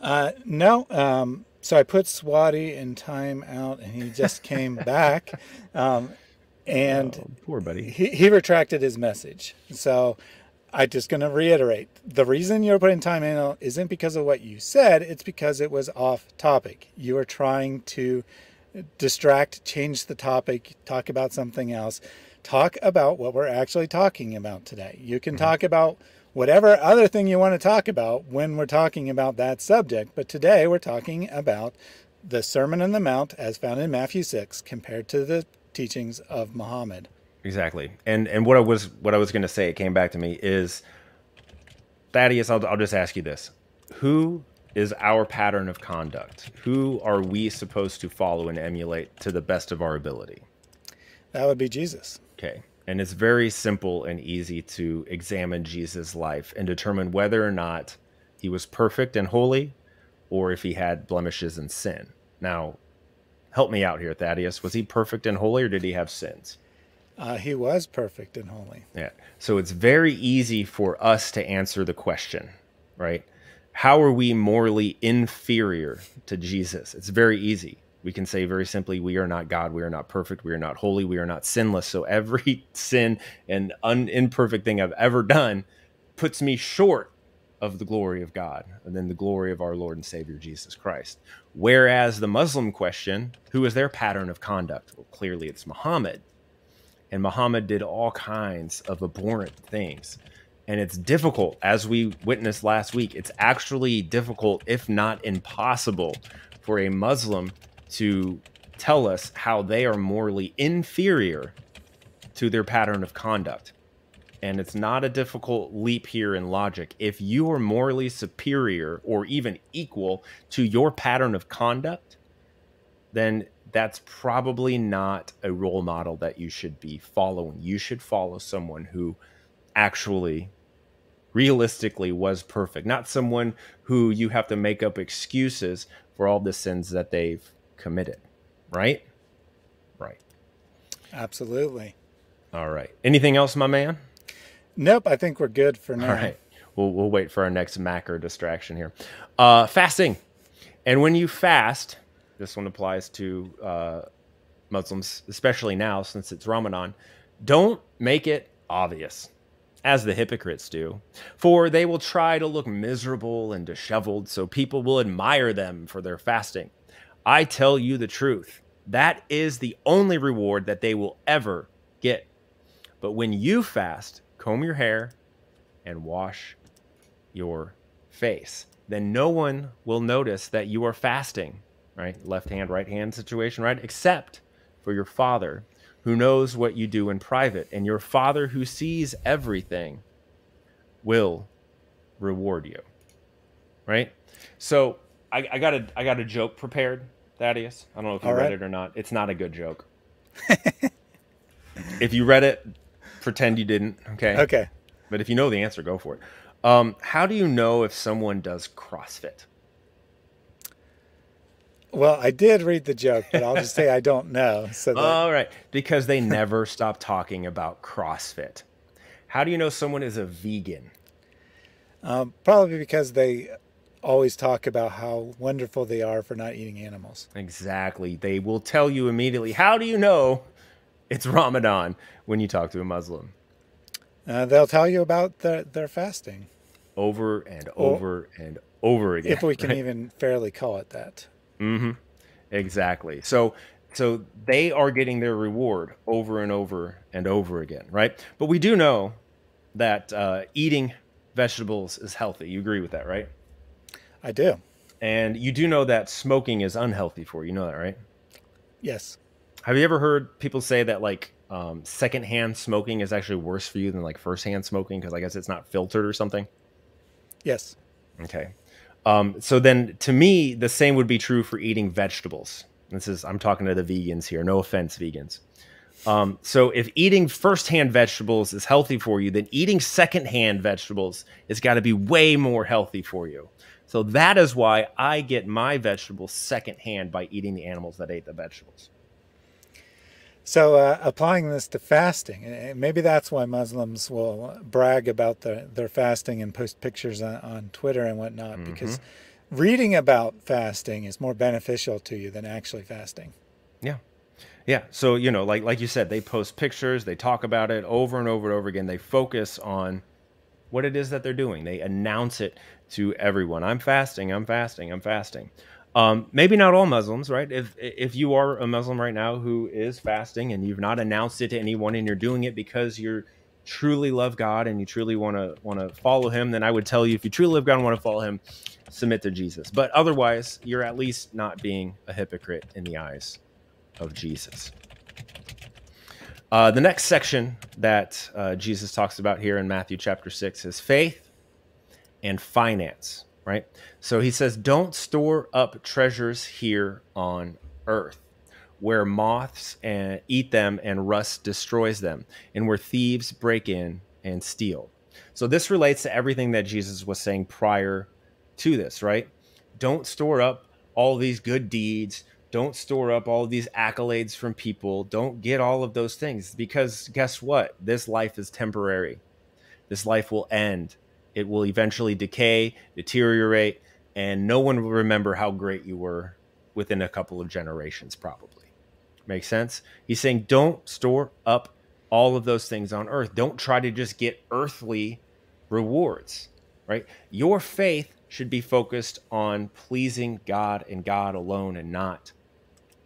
[SPEAKER 1] Uh, no. Um, so I put Swati in time out, and he just came back. Um, and
[SPEAKER 2] oh, poor buddy.
[SPEAKER 1] He, he retracted his message. So I'm just going to reiterate the reason you're putting time in isn't because of what you said, it's because it was off topic. You are trying to distract, change the topic, talk about something else talk about what we're actually talking about today. You can mm-hmm. talk about whatever other thing you want to talk about when we're talking about that subject, but today we're talking about the Sermon on the Mount as found in Matthew 6 compared to the teachings of Muhammad.
[SPEAKER 2] Exactly. And and what I was what I was going to say it came back to me is Thaddeus I'll, I'll just ask you this. Who is our pattern of conduct? Who are we supposed to follow and emulate to the best of our ability?
[SPEAKER 1] That would be Jesus.
[SPEAKER 2] Okay. And it's very simple and easy to examine Jesus' life and determine whether or not he was perfect and holy or if he had blemishes and sin. Now, help me out here, Thaddeus. Was he perfect and holy or did he have sins?
[SPEAKER 1] Uh, he was perfect and holy.
[SPEAKER 2] Yeah. So it's very easy for us to answer the question, right? How are we morally inferior to Jesus? It's very easy we can say very simply, we are not God. We are not perfect. We are not holy. We are not sinless. So every sin and un- imperfect thing I've ever done puts me short of the glory of God and then the glory of our Lord and Savior Jesus Christ. Whereas the Muslim question, who is their pattern of conduct? Well, clearly it's Muhammad. And Muhammad did all kinds of abhorrent things. And it's difficult, as we witnessed last week, it's actually difficult, if not impossible, for a Muslim to tell us how they are morally inferior to their pattern of conduct. And it's not a difficult leap here in logic. If you are morally superior or even equal to your pattern of conduct, then that's probably not a role model that you should be following. You should follow someone who actually realistically was perfect, not someone who you have to make up excuses for all the sins that they've committed, right? Right.
[SPEAKER 1] Absolutely.
[SPEAKER 2] All right. Anything else, my man?
[SPEAKER 1] Nope. I think we're good for now.
[SPEAKER 2] All right. We'll, we'll wait for our next macro distraction here. Uh, fasting. And when you fast, this one applies to uh, Muslims, especially now since it's Ramadan, don't make it obvious, as the hypocrites do. For they will try to look miserable and disheveled so people will admire them for their fasting. I tell you the truth. That is the only reward that they will ever get. But when you fast, comb your hair and wash your face. Then no one will notice that you are fasting, right? Left hand, right hand situation, right? Except for your Father who knows what you do in private. And your Father who sees everything will reward you, right? So I, I got a I got a joke prepared, Thaddeus. I don't know if you All read right. it or not. It's not a good joke. if you read it, pretend you didn't. Okay.
[SPEAKER 1] Okay.
[SPEAKER 2] But if you know the answer, go for it. Um, how do you know if someone does CrossFit?
[SPEAKER 1] Well, I did read the joke, but I'll just say I don't know. So that,
[SPEAKER 2] All right, because they never stop talking about CrossFit. How do you know someone is a vegan?
[SPEAKER 1] um, probably because they always talk about how wonderful they are for not eating animals.
[SPEAKER 2] Exactly. They will tell you immediately. How do you know it's Ramadan when you talk to a Muslim?
[SPEAKER 1] Uh, they'll tell you about their, their fasting,
[SPEAKER 2] Over and over and over again.
[SPEAKER 1] if we can
[SPEAKER 2] right?
[SPEAKER 1] even fairly call it that.
[SPEAKER 2] Mm-hmm. Exactly. So so they are getting their reward over and over and over again, right? But we do know that uh, eating vegetables is healthy. You agree with that, right?
[SPEAKER 1] I do.
[SPEAKER 2] And you do know that smoking is unhealthy for you. You know that, right?
[SPEAKER 1] Yes.
[SPEAKER 2] Have you ever heard people say that like um, secondhand smoking is actually worse for you than like firsthand smoking because I guess it's not filtered or something?
[SPEAKER 1] Yes.
[SPEAKER 2] Okay. Um, so then to me, the same would be true for eating vegetables. This is, I'm talking to the vegans here. No offense, vegans. Um, so if eating firsthand vegetables is healthy for you, then eating secondhand vegetables has got to be way more healthy for you. So that is why I get my vegetables secondhand by eating the animals that ate the vegetables.
[SPEAKER 1] So uh, applying this to fasting, eh, eh, maybe that's why Muslims will brag about their, their fasting and post pictures on, on Twitter and whatnot, mm-hmm. because reading about fasting is more beneficial to you than actually fasting.
[SPEAKER 2] Yeah. Yeah. So, you know, like like you said, they post pictures, they talk about it over and over and over again. They focus on what it is that they're doing. They announce it to everyone. I'm fasting, I'm fasting, I'm fasting. Um, maybe not all Muslims, right? If if you are a Muslim right now who is fasting and you've not announced it to anyone and you're doing it because you're truly love God and you truly want to want to follow him, then I would tell you if you truly love God and want to follow him, submit to Jesus. But otherwise, you're at least not being a hypocrite in the eyes of Jesus. Uh, the next section that uh, Jesus talks about here in Matthew chapter 6 is faith and finance, right? So he says, Don't store up treasures here on earth where moths and eat them and rust destroys them, and where thieves break in and steal. So this relates to everything that Jesus was saying prior to this, right? Don't store up all these good deeds. Don't store up all these accolades from people. Don't get all of those things because guess what? This life is temporary. This life will end. It will eventually decay, deteriorate, and no one will remember how great you were within a couple of generations, probably. Make sense? He's saying don't store up all of those things on earth. Don't try to just get earthly rewards, right? Your faith should be focused on pleasing God and God alone and not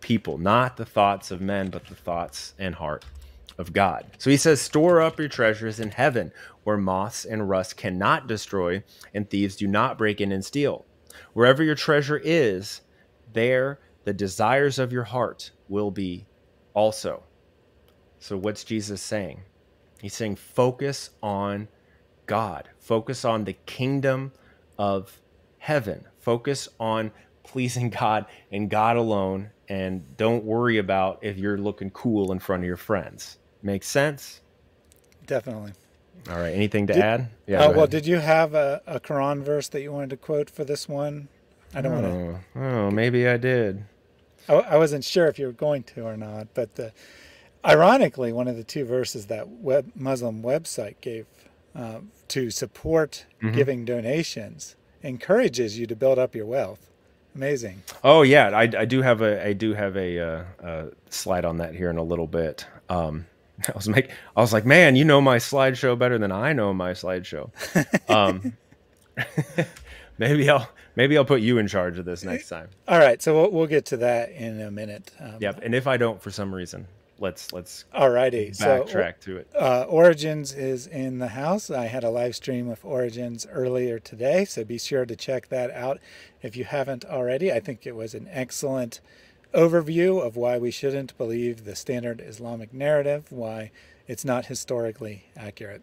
[SPEAKER 2] people, not the thoughts of men, but the thoughts and heart of God. So he says, Store up your treasures in heaven, where moths and rust cannot destroy, and thieves do not break in and steal. Wherever your treasure is, there the desires of your heart will be also. So, what's Jesus saying? He's saying, focus on God, focus on the kingdom of heaven, focus on pleasing God and God alone, and don't worry about if you're looking cool in front of your friends. Makes sense?
[SPEAKER 1] Definitely.
[SPEAKER 2] All right. Anything to
[SPEAKER 1] Did-
[SPEAKER 2] add? Yeah.
[SPEAKER 1] Uh, well, did you have a, a Quran verse that you wanted to quote for this one? I don't want to.
[SPEAKER 2] Oh, oh, maybe I did.
[SPEAKER 1] I, I wasn't sure if you were going to or not, but the, ironically, one of the two verses that web, Muslim website gave uh, to support
[SPEAKER 2] Mm-hmm.
[SPEAKER 1] giving donations encourages you to build up your wealth. Amazing.
[SPEAKER 2] Oh yeah, I, I do have a I do have a, uh, uh slide on that here in a little bit. Um, I was make I was like, man, you know my slideshow better than I know my slideshow. Um, maybe I'll maybe I'll put you in charge of this next time.
[SPEAKER 1] All right, so we'll, we'll get to that in a minute. Um,
[SPEAKER 2] Yep. And if I don't for some reason, let's let's
[SPEAKER 1] All righty. So
[SPEAKER 2] backtrack to it.
[SPEAKER 1] uh, Origins is in the house. I had a live stream with Origins earlier today, so be sure to check that out if you haven't already. I think it was an excellent overview of why we shouldn't believe the standard Islamic narrative, why it's not historically accurate.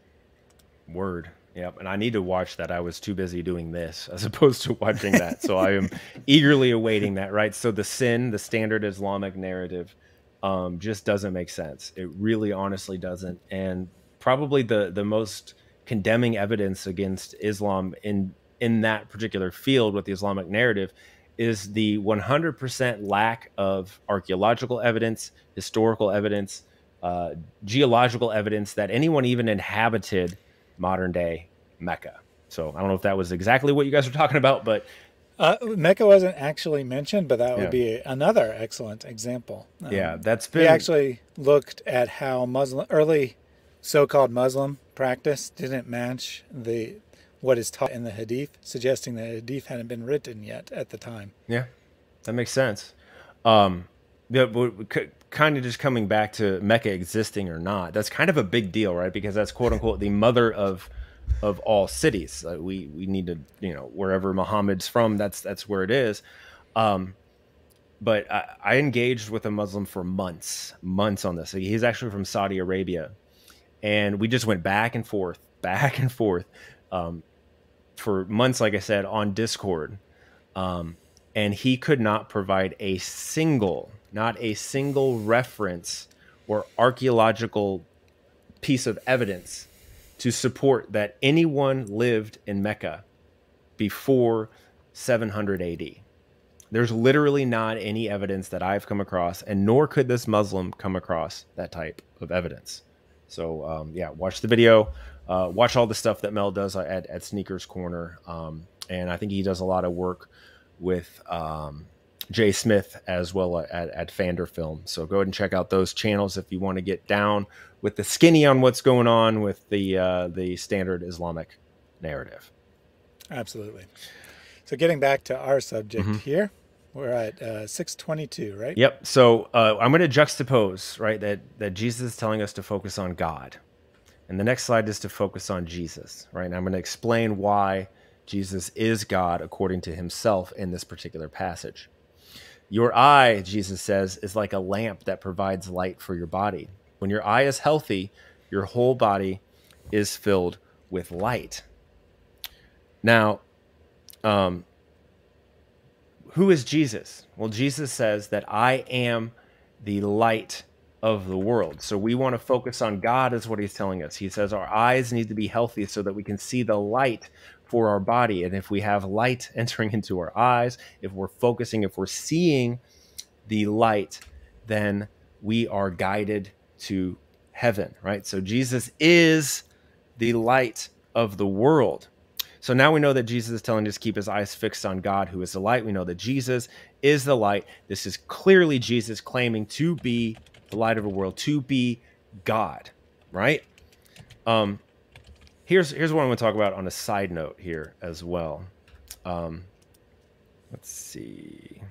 [SPEAKER 2] Word. Yep. And I need to watch that. I was too busy doing this as opposed to watching that. so I am eagerly awaiting that, right? So the sin, the standard Islamic narrative, um, just doesn't make sense. It really honestly doesn't. And probably the the most condemning evidence against Islam in in that particular field with the Islamic narrative is the 100% lack of archaeological evidence, historical evidence, uh, geological evidence that anyone even inhabited modern day Mecca. So I don't know if that was exactly what you guys were talking about, but
[SPEAKER 1] uh, Mecca wasn't actually mentioned, but that would yeah. be another excellent example.
[SPEAKER 2] Um, yeah, that's been.
[SPEAKER 1] We actually looked at how Muslim early so-called Muslim practice didn't match the what is taught in the Hadith, suggesting that Hadith hadn't been written yet at the time.
[SPEAKER 2] Yeah, that makes sense. Um, yeah, kind of just coming back to Mecca existing or not. That's kind of a big deal, right? Because that's quote unquote the mother of of all cities. Uh, we we need to you know wherever Muhammad's from, that's that's where it is. Um, but I, I, engaged with a Muslim for months, months on this. He's actually from Saudi Arabia, and we just went back and forth, back and forth. Um, for months, like I said, on Discord. Um, and he could not provide a single, not a single reference or archaeological piece of evidence to support that anyone lived in Mecca before 700 AD. There's literally not any evidence that I've come across, and nor could this Muslim come across that type of evidence. So, um, yeah, watch the video uh, watch all the stuff that Mel does at, at Sneakers Corner. Um, and I think he does a lot of work with um, Jay Smith as well at, at Pfander Film. So go ahead and check out those channels if you want to get down with the skinny on what's going on with the uh, the standard Islamic narrative.
[SPEAKER 1] Absolutely. So getting back to our subject mm-hmm. here, we're at uh, 622, right?
[SPEAKER 2] Yep. So uh, I'm going to juxtapose, right, that, that Jesus is telling us to focus on God. And the next slide is to focus on Jesus, right? And I'm going to explain why Jesus is God according to himself in this particular passage. Your eye, Jesus says, is like a lamp that provides light for your body. When your eye is healthy, your whole body is filled with light. Now, um, who is Jesus? Well, Jesus says that I am the light of the world. So we want to focus on God, is what he's telling us. He says our eyes need to be healthy so that we can see the light for our body. And if we have light entering into our eyes, if we're focusing, if we're seeing the light, then we are guided to heaven, right? So Jesus is the light of the world. So now we know that Jesus is telling us to keep his eyes fixed on God, who is the light. We know that Jesus is the light. This is clearly Jesus claiming to be the light of the world, to be God, right? Um, here's here's what I'm going to talk about on a side note here as well. Um, let's see.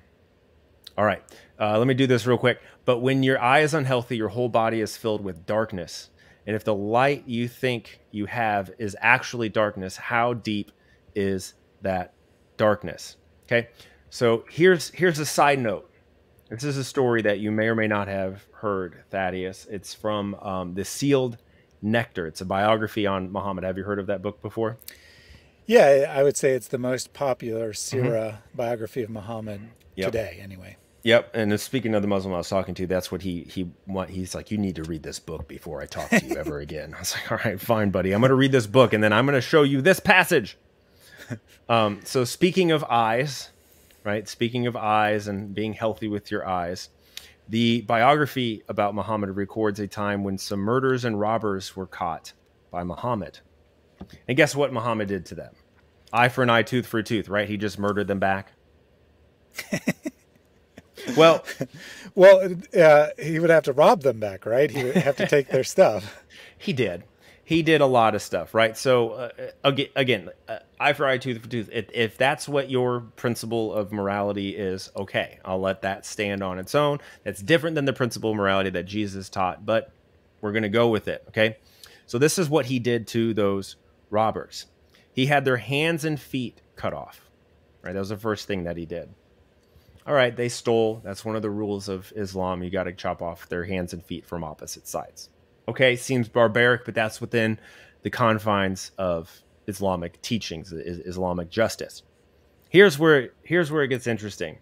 [SPEAKER 2] All right, uh, let me do this real quick. But when your eye is unhealthy, your whole body is filled with darkness. And if the light you think you have is actually darkness, how deep is that darkness? Okay, so here's here's a side note. This is a story that you may or may not have heard, Thaddeus. It's from um, The Sealed Nectar. It's a biography on Muhammad. Have you heard of that book before?
[SPEAKER 1] Yeah, I would say it's the most popular Sirah mm-hmm. biography of Muhammad yep. today, anyway.
[SPEAKER 2] Yep. And speaking of the Muslim I was talking to, that's what he he want. He's like, you need to read this book before I talk to you ever again. I was like, all right, fine, buddy. I'm going to read this book, and then I'm going to show you this passage. um, so speaking of eyes, right? Speaking of eyes and being healthy with your eyes, the biography about Muhammad records a time when some murderers and robbers were caught by Muhammad. And guess what Muhammad did to them? Eye for an eye, tooth for a tooth, right? He just murdered them back. well,
[SPEAKER 1] well, uh, he would have to rob them back, right? He would have to take their stuff.
[SPEAKER 2] He did he did a lot of stuff, right? So uh, again, again, uh, eye for eye, tooth for tooth. If, if, that's what your principle of morality is, okay, I'll let that stand on its own. That's different than the principle of morality that Jesus taught, but we're going to go with it, okay? So this is what he did to those robbers. He had their hands and feet cut off, right? That was the first thing that he did. All right, they stole. That's one of the rules of Islam. You got to chop off their hands and feet from opposite sides okay, seems barbaric, but that's within the confines of Islamic teachings, Islamic justice. Here's where here's where it gets interesting.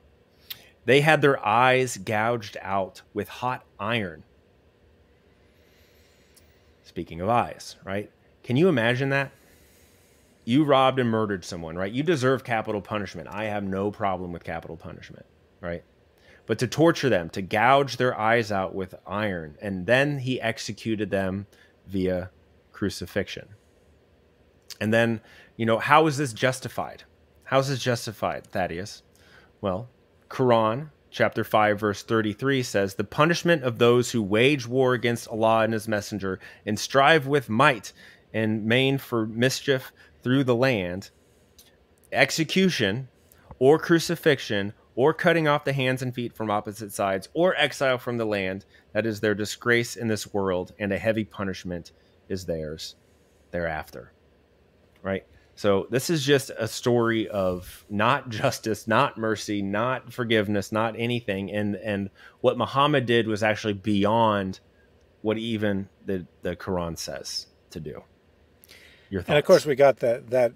[SPEAKER 2] They had their eyes gouged out with hot iron. Speaking of eyes, right? Can you imagine that? You robbed and murdered someone, right? You deserve capital punishment. I have no problem with capital punishment, right? But to torture them, to gouge their eyes out with iron, and then he executed them via crucifixion. And then, you know, how is this justified? How is this justified, Thaddeus? Well, Quran chapter 5 verse 33 says the punishment of those who wage war against Allah and his messenger and strive with might and main for mischief through the land execution or crucifixion or cutting off the hands and feet from opposite sides or exile from the land that is their disgrace in this world and a heavy punishment is theirs thereafter right so this is just a story of not justice, not mercy, not forgiveness, not anything. And and what Muhammad did was actually beyond what even the, the Quran says to do.
[SPEAKER 1] Your thoughts? And of course we got that that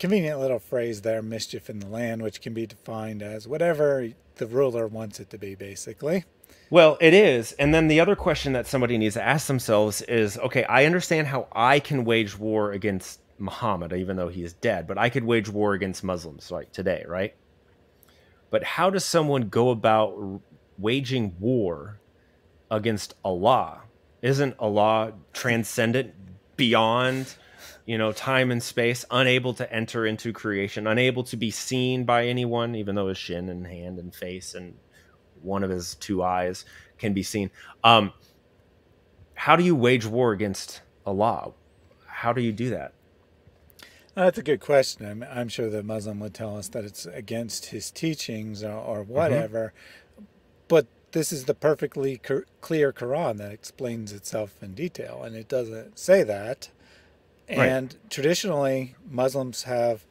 [SPEAKER 1] convenient little phrase there, mischief in the land, which can be defined as whatever the ruler wants it to be, basically.
[SPEAKER 2] Well, it is. And then the other question that somebody needs to ask themselves is okay, I understand how I can wage war against Muhammad, even though he is dead, but I could wage war against Muslims like today, right? But how does someone go about waging war against Allah? Isn't Allah transcendent beyond, you know, time and space, unable to enter into creation, unable to be seen by anyone, even though his shin and hand and face and one of his two eyes can be seen? Um, how do you wage war against Allah? How do you do that?
[SPEAKER 1] That's a good question. I'm, I'm, sure the Muslim would tell us that it's against his teachings or, or mm-hmm. whatever. Mm-hmm. But this is the perfectly clear Quran that explains itself in detail, and it doesn't say that. And right. traditionally, Muslims have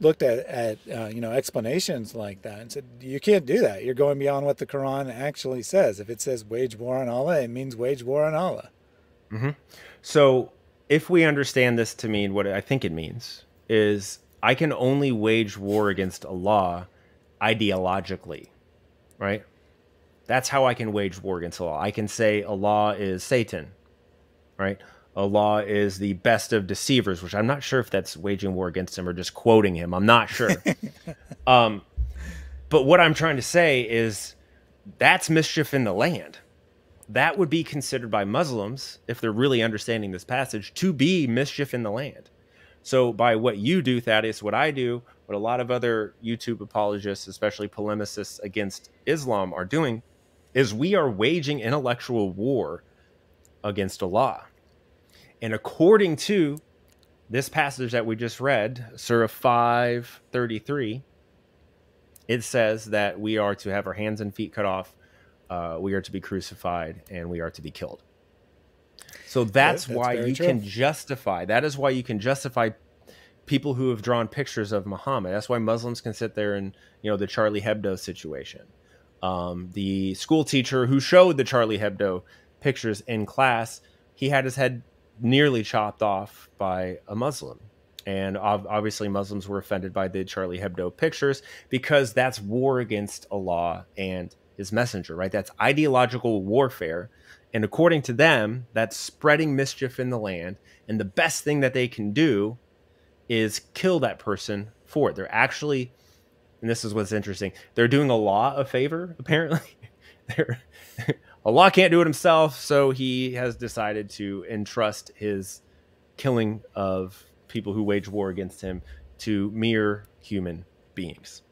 [SPEAKER 1] looked at, at uh, you know explanations like that and said you can't do that. You're going beyond what the Quran actually says. If it says wage war on Allah, it means wage war on Allah.
[SPEAKER 2] Mm-hmm. So if we understand this to mean what I think it means, is I can only wage war against Allah ideologically, right? That's how I can wage war against Allah. I can say Allah is Satan, right? Allah is the best of deceivers, which I'm not sure if that's waging war against him or just quoting him. I'm not sure. um, but what I'm trying to say is that's mischief in the land that would be considered by Muslims, if they're really understanding this passage, to be mischief in the land. So, by what you do, Thaddeus, what I do, what a lot of other YouTube apologists, especially polemicists against Islam, are doing, is we are waging intellectual war against Allah. And according to this passage that we just read, Surah 533, it says that we are to have our hands and feet cut off uh, we are to be crucified and we are to be killed. So that's, that's why you true. can justify. That is why you can justify people who have drawn pictures of Muhammad. That's why Muslims can sit there and you know the Charlie Hebdo situation. Um, the school teacher who showed the Charlie Hebdo pictures in class, he had his head nearly chopped off by a Muslim. And obviously, Muslims were offended by the Charlie Hebdo pictures because that's war against Allah and his messenger, right? That's ideological warfare. And according to them, that's spreading mischief in the land. And the best thing that they can do is kill that person for it. They're actually, and this is what's interesting, they're doing a Allah a favor, apparently. they're, Allah can't do it himself, so he has decided to entrust his killing of people who wage war against him to mere human beings.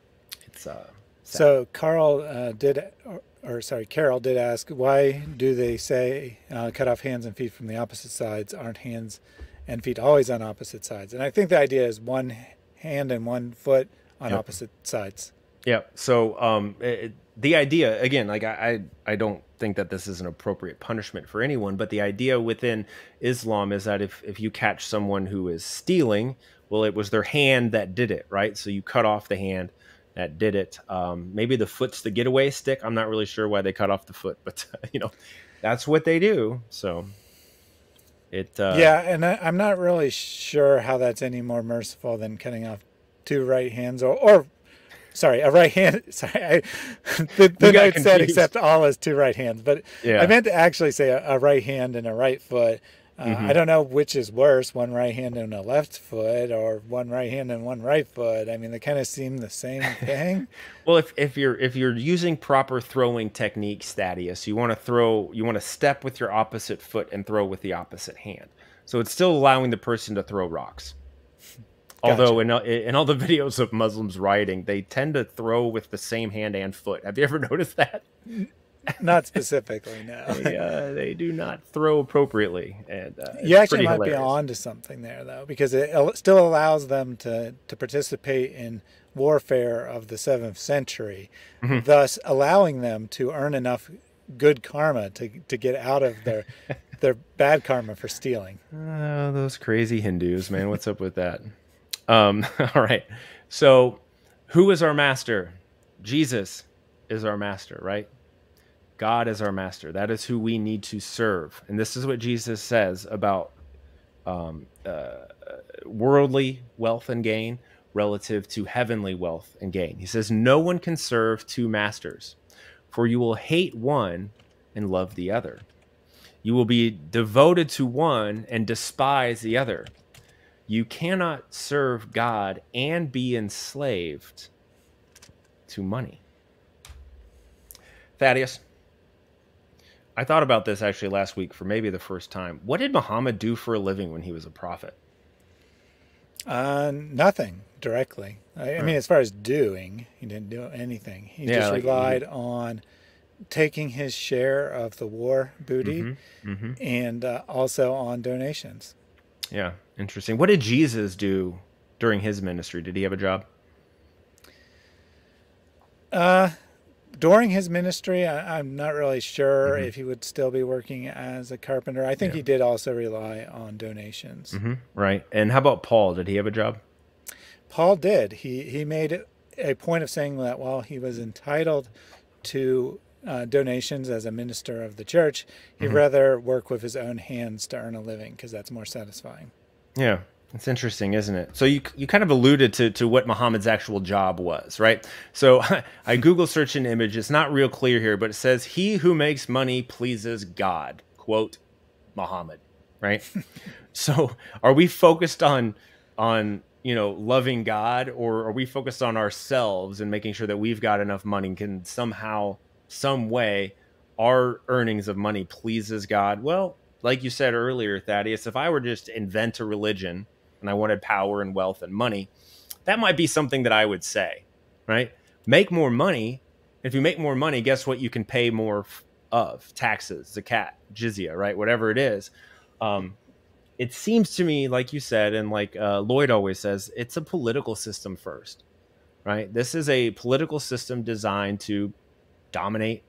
[SPEAKER 2] It's uh
[SPEAKER 1] so Carl uh, did, or, or, sorry, Carol did ask, why do they say uh, cut off hands and feet from the opposite sides? Aren't hands and feet always on opposite sides? And I think the idea is one hand and one foot on yep. opposite sides.
[SPEAKER 2] Yeah. So um, it, the idea, again, like I, I, I don't think that this is an appropriate punishment for anyone, but the idea within Islam is that if, if you catch someone who is stealing, well, it was their hand that did it, right? So you cut off the hand that did it. Um, maybe the foot's the getaway stick. I'm not really sure why they cut off the foot, but you know, that's what they do. So it. Uh,
[SPEAKER 1] yeah, and I, am not really sure how that's any more merciful than cutting off two right hands, or, or sorry, a right hand. Sorry, I, the, the note confused. said except all has two right hands, but yeah. I meant to actually say a, a right hand and a right foot. Uh, mm-hmm. I don't know which is worse, one right hand and a left foot, or one right hand and one right foot. I mean, they kind of seem the same thing.
[SPEAKER 2] well, if, if you're if you're using proper throwing techniques, Thaddeus, you want to throw, you want to step with your opposite foot and throw with the opposite hand. So it's still allowing the person to throw rocks. Gotcha. Although in in all the videos of Muslims rioting, they tend to throw with the same hand and foot. Have you ever noticed that?
[SPEAKER 1] not specifically, no.
[SPEAKER 2] they, uh, they, do not throw appropriately, and uh,
[SPEAKER 1] you actually might hilarious. be on to something there, though, because it still allows them to to participate in warfare of the seventh century, mm-hmm. thus allowing them to earn enough good karma to to get out of their their bad karma for stealing.
[SPEAKER 2] Oh, those crazy Hindus, man! What's up with that? Um, all right, so who is our master? Jesus is our master, right? God is our master. That is who we need to serve. And this is what Jesus says about um, uh, worldly wealth and gain relative to heavenly wealth and gain. He says, No one can serve two masters, for you will hate one and love the other. You will be devoted to one and despise the other. You cannot serve God and be enslaved to money. Thaddeus, I thought about this actually last week for maybe the first time. What did Muhammad do for a living when he was a prophet?
[SPEAKER 1] Uh, nothing directly. I, I mean, as far as doing, he didn't do anything. He yeah, just like, relied he, on taking his share of the war booty mm-hmm, mm-hmm. and uh, also on donations.
[SPEAKER 2] Yeah, interesting. What did Jesus do during his ministry? Did he have a job?
[SPEAKER 1] Uh, during his ministry, I, am not really sure mm-hmm. if he would still be working as a carpenter. I think yeah. he did also rely on donations.
[SPEAKER 2] Mm-hmm. Right. And how about Paul? Did he have a job?
[SPEAKER 1] Paul did. He he made a point of saying that while he was entitled to uh, donations as a minister of the church, he'd mm-hmm. rather work with his own hands to earn a living because that's more satisfying.
[SPEAKER 2] Yeah, it's interesting, isn't it? So you you kind of alluded to to what Muhammad's actual job was, right? So I Google search an image. It's not real clear here, but it says, "He who makes money pleases God." Quote Muhammad, right? so are we focused on on you know loving God, or are we focused on ourselves and making sure that we've got enough money can somehow, some way, our earnings of money pleases God? Well, like you said earlier, Thaddeus, if I were just invent a religion and I wanted power and wealth and money, that might be something that I would say, right? Make more money. If you make more money, guess what? You can pay more of taxes, zakat, jizya, right? Whatever it is. Um, it seems to me, like you said, and like uh, Lloyd always says, it's a political system first, right? This is a political system designed to dominate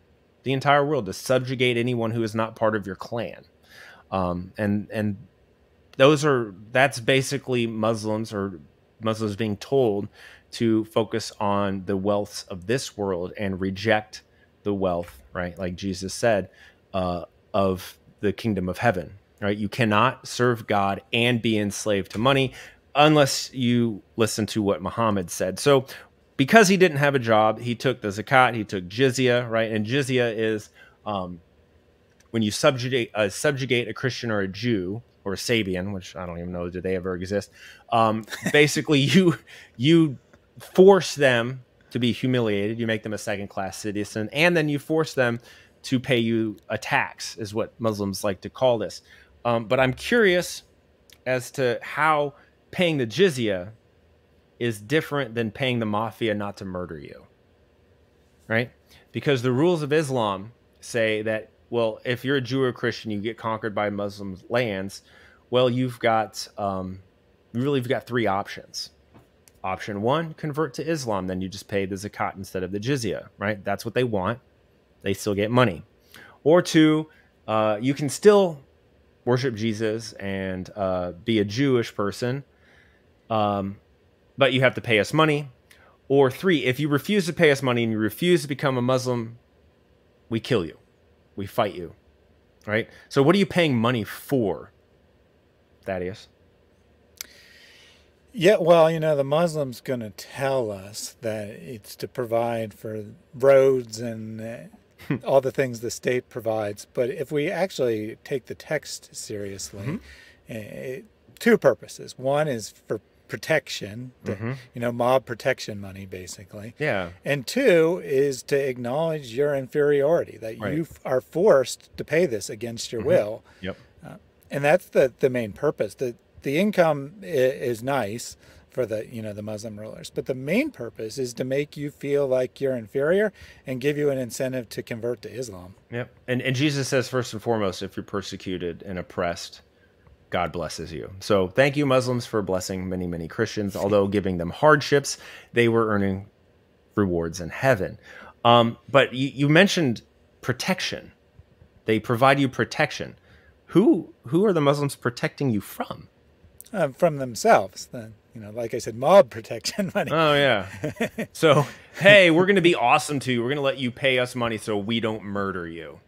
[SPEAKER 2] the entire world, to subjugate anyone who is not part of your clan. Um, and and those are that's basically Muslims or Muslims being told to focus on the wealths of this world and reject the wealth, right? Like Jesus said, uh, of the kingdom of heaven, right? You cannot serve God and be enslaved to money unless you listen to what Muhammad said. So, because he didn't have a job, he took the zakat, he took jizya, right? And jizya is um, when you subjugate uh, subjugate a Christian or a Jew, or a Sabian, which I don't even know do they ever exist. Um, basically, you you force them to be humiliated. You make them a second class citizen, and then you force them to pay you a tax, is what Muslims like to call this. Um, but I'm curious as to how paying the jizya is different than paying the mafia not to murder you, right? Because the rules of Islam say that well, if you're a Jew or Christian, you get conquered by Muslim lands. Well, you've got um, really you've got three options. Option one, convert to Islam, then you just pay the zakat instead of the jizya, right? That's what they want. They still get money. Or two, uh, you can still worship Jesus and uh, be a Jewish person, um, but you have to pay us money. Or three, if you refuse to pay us money and you refuse to become a Muslim, we kill you we fight you. Right? So what are you paying money for, Thaddeus?
[SPEAKER 1] Yeah, well, you know, the Muslim's going to tell us that it's to provide for roads and uh, all the things the state provides. But if we actually take the text seriously, mm-hmm. uh, two purposes. One is for protection, to, mm-hmm. you know, mob protection money, basically.
[SPEAKER 2] Yeah.
[SPEAKER 1] And two is to acknowledge your inferiority, that right. you are forced to pay this against your mm-hmm. will.
[SPEAKER 2] Yep. Uh,
[SPEAKER 1] and that's the, the main purpose. The, the income is, is nice for the you know the Muslim rulers. But the main purpose is to make you feel like you're inferior and give you an incentive to convert to Islam.
[SPEAKER 2] Yep. And and Jesus says first and foremost, if you're persecuted and oppressed, God blesses you. So thank you, Muslims, for blessing many, many Christians. Although giving them hardships, they were earning rewards in heaven. Um, but you, you mentioned protection. They provide you protection. Who who are the Muslims protecting you from?
[SPEAKER 1] Uh, from themselves. Then you know, like I said, mob protection money.
[SPEAKER 2] Oh yeah. so hey, we're going to be awesome to you. We're going to let you pay us money so we don't murder you.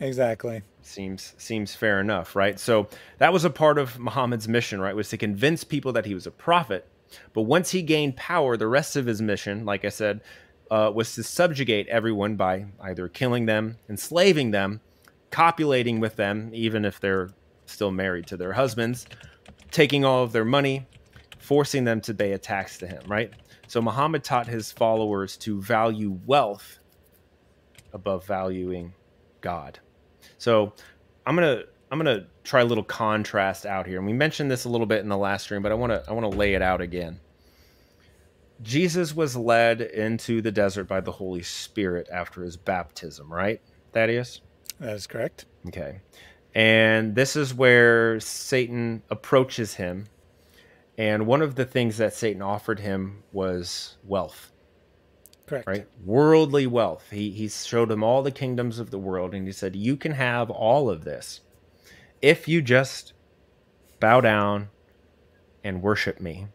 [SPEAKER 1] Exactly.
[SPEAKER 2] Seems seems fair enough, right? So that was a part of Muhammad's mission, right? Was to convince people that he was a prophet. But once he gained power, the rest of his mission, like I said, uh, was to subjugate everyone by either killing them, enslaving them, copulating with them, even if they're still married to their husbands, taking all of their money, forcing them to pay a tax to him, right? So Muhammad taught his followers to value wealth above valuing God. So I'm gonna I'm gonna try a little contrast out here, and we mentioned this a little bit in the last stream, but I want to I want to lay it out again. Jesus was led into the desert by the Holy Spirit after his baptism, right, Thaddeus?
[SPEAKER 1] That is correct.
[SPEAKER 2] Okay. And this is where Satan approaches him and one of the things that Satan offered him was wealth.
[SPEAKER 1] Correct.
[SPEAKER 2] Right? Worldly wealth. He, he showed him all the kingdoms of the world and he said, You can have all of this if you just bow down and worship me.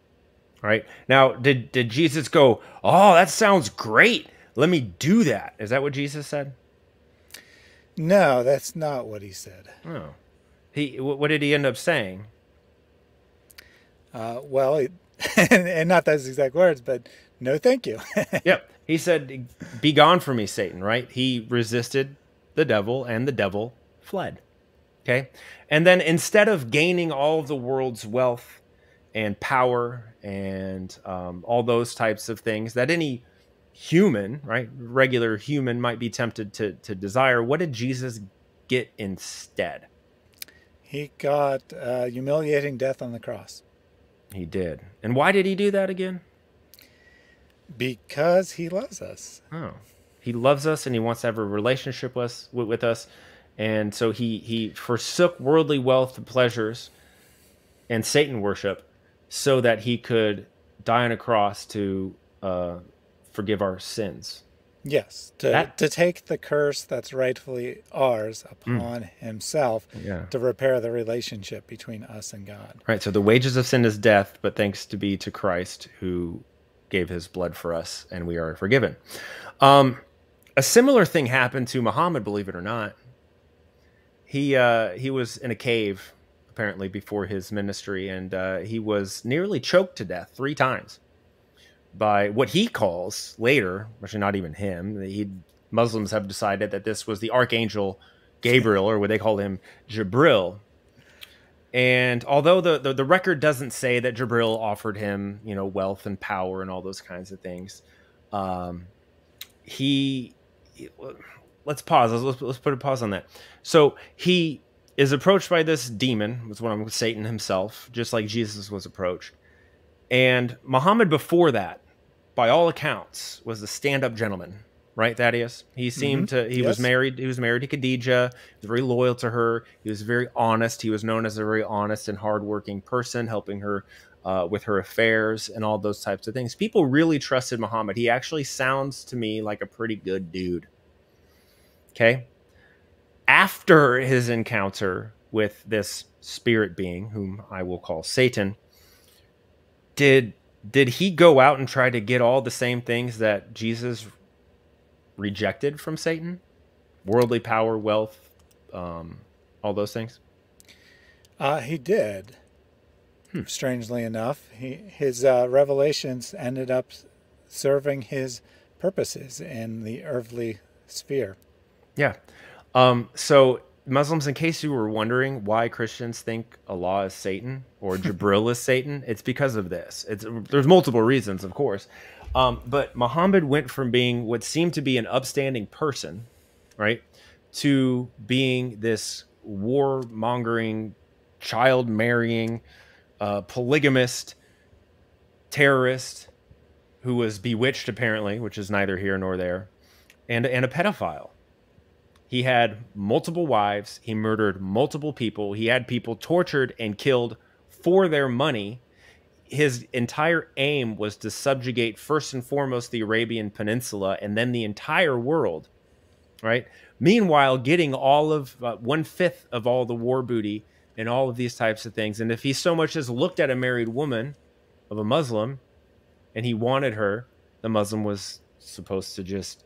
[SPEAKER 2] Right? Now, did, did Jesus go, Oh, that sounds great. Let me do that. Is that what Jesus said?
[SPEAKER 1] No, that's not what he said.
[SPEAKER 2] Oh. He, what did he end up saying?
[SPEAKER 1] Uh, well, and, and, not those exact words, but no, thank you.
[SPEAKER 2] yep. He said, Be gone from me, Satan, right? He resisted the devil, and the devil fled. Okay. And then instead of gaining all of the world's wealth and power and um, all those types of things that any human, right, regular human might be tempted to, to desire, what did Jesus get instead?
[SPEAKER 1] He got uh, humiliating death on the cross.
[SPEAKER 2] He did. And why did he do that again?
[SPEAKER 1] Because he loves us.
[SPEAKER 2] Oh. He loves us and he wants to have a relationship with us, with, us. And so he, he forsook worldly wealth and pleasures and Satan worship so that he could die on a cross to uh, forgive our sins.
[SPEAKER 1] Yes, to, that, to take the curse that's rightfully ours upon mm, himself yeah. to repair the relationship between us and God.
[SPEAKER 2] Right. So the wages of sin is death, but thanks to be to Christ who gave his blood for us and we are forgiven. Um, a similar thing happened to Muhammad, believe it or not. He uh, he was in a cave apparently before his ministry, and uh, he was nearly choked to death three times by what he calls later, actually not even him. He Muslims have decided that this was the archangel Gabriel, or what they call him Jibril. And although the, the, the record doesn't say that Jabril offered him, you know, wealth and power and all those kinds of things, um, he, he let's pause. Let's, let's put a pause on that. So he is approached by this demon, was what I'm Satan himself, just like Jesus was approached. And Muhammad before that by all accounts, was a stand-up gentleman, right, Thaddeus? He seemed mm-hmm. to. He yes. was married. He was married to Khadijah. He was very loyal to her. He was very honest. He was known as a very honest and hardworking person, helping her uh, with her affairs and all those types of things. People really trusted Muhammad. He actually sounds to me like a pretty good dude. Okay. After his encounter with this spirit being, whom I will call Satan, did did he go out and try to get all the same things that Jesus rejected from Satan? Worldly power, wealth, um, all those things?
[SPEAKER 1] Uh, he did. Hmm. Strangely enough, he, his uh, revelations ended up serving his purposes in the earthly sphere.
[SPEAKER 2] Yeah. Um, so Muslims, in case you were wondering why Christians think Allah is Satan or Jibril is Satan, it's because of this. It's there's multiple reasons, of course, um, but Muhammad went from being what seemed to be an upstanding person, right, to being this warmongering, child marrying, uh, polygamist, terrorist who was bewitched apparently, which is neither here nor there, and and a pedophile he had multiple wives. He murdered multiple people. He had people tortured and killed for their money. His entire aim was to subjugate first and foremost the Arabian Peninsula and then the entire world, right? Meanwhile, getting all of uh, one fifth of all the war booty and all of these types of things. And if he so much as looked at a married woman of a Muslim and he wanted her, the Muslim was supposed to just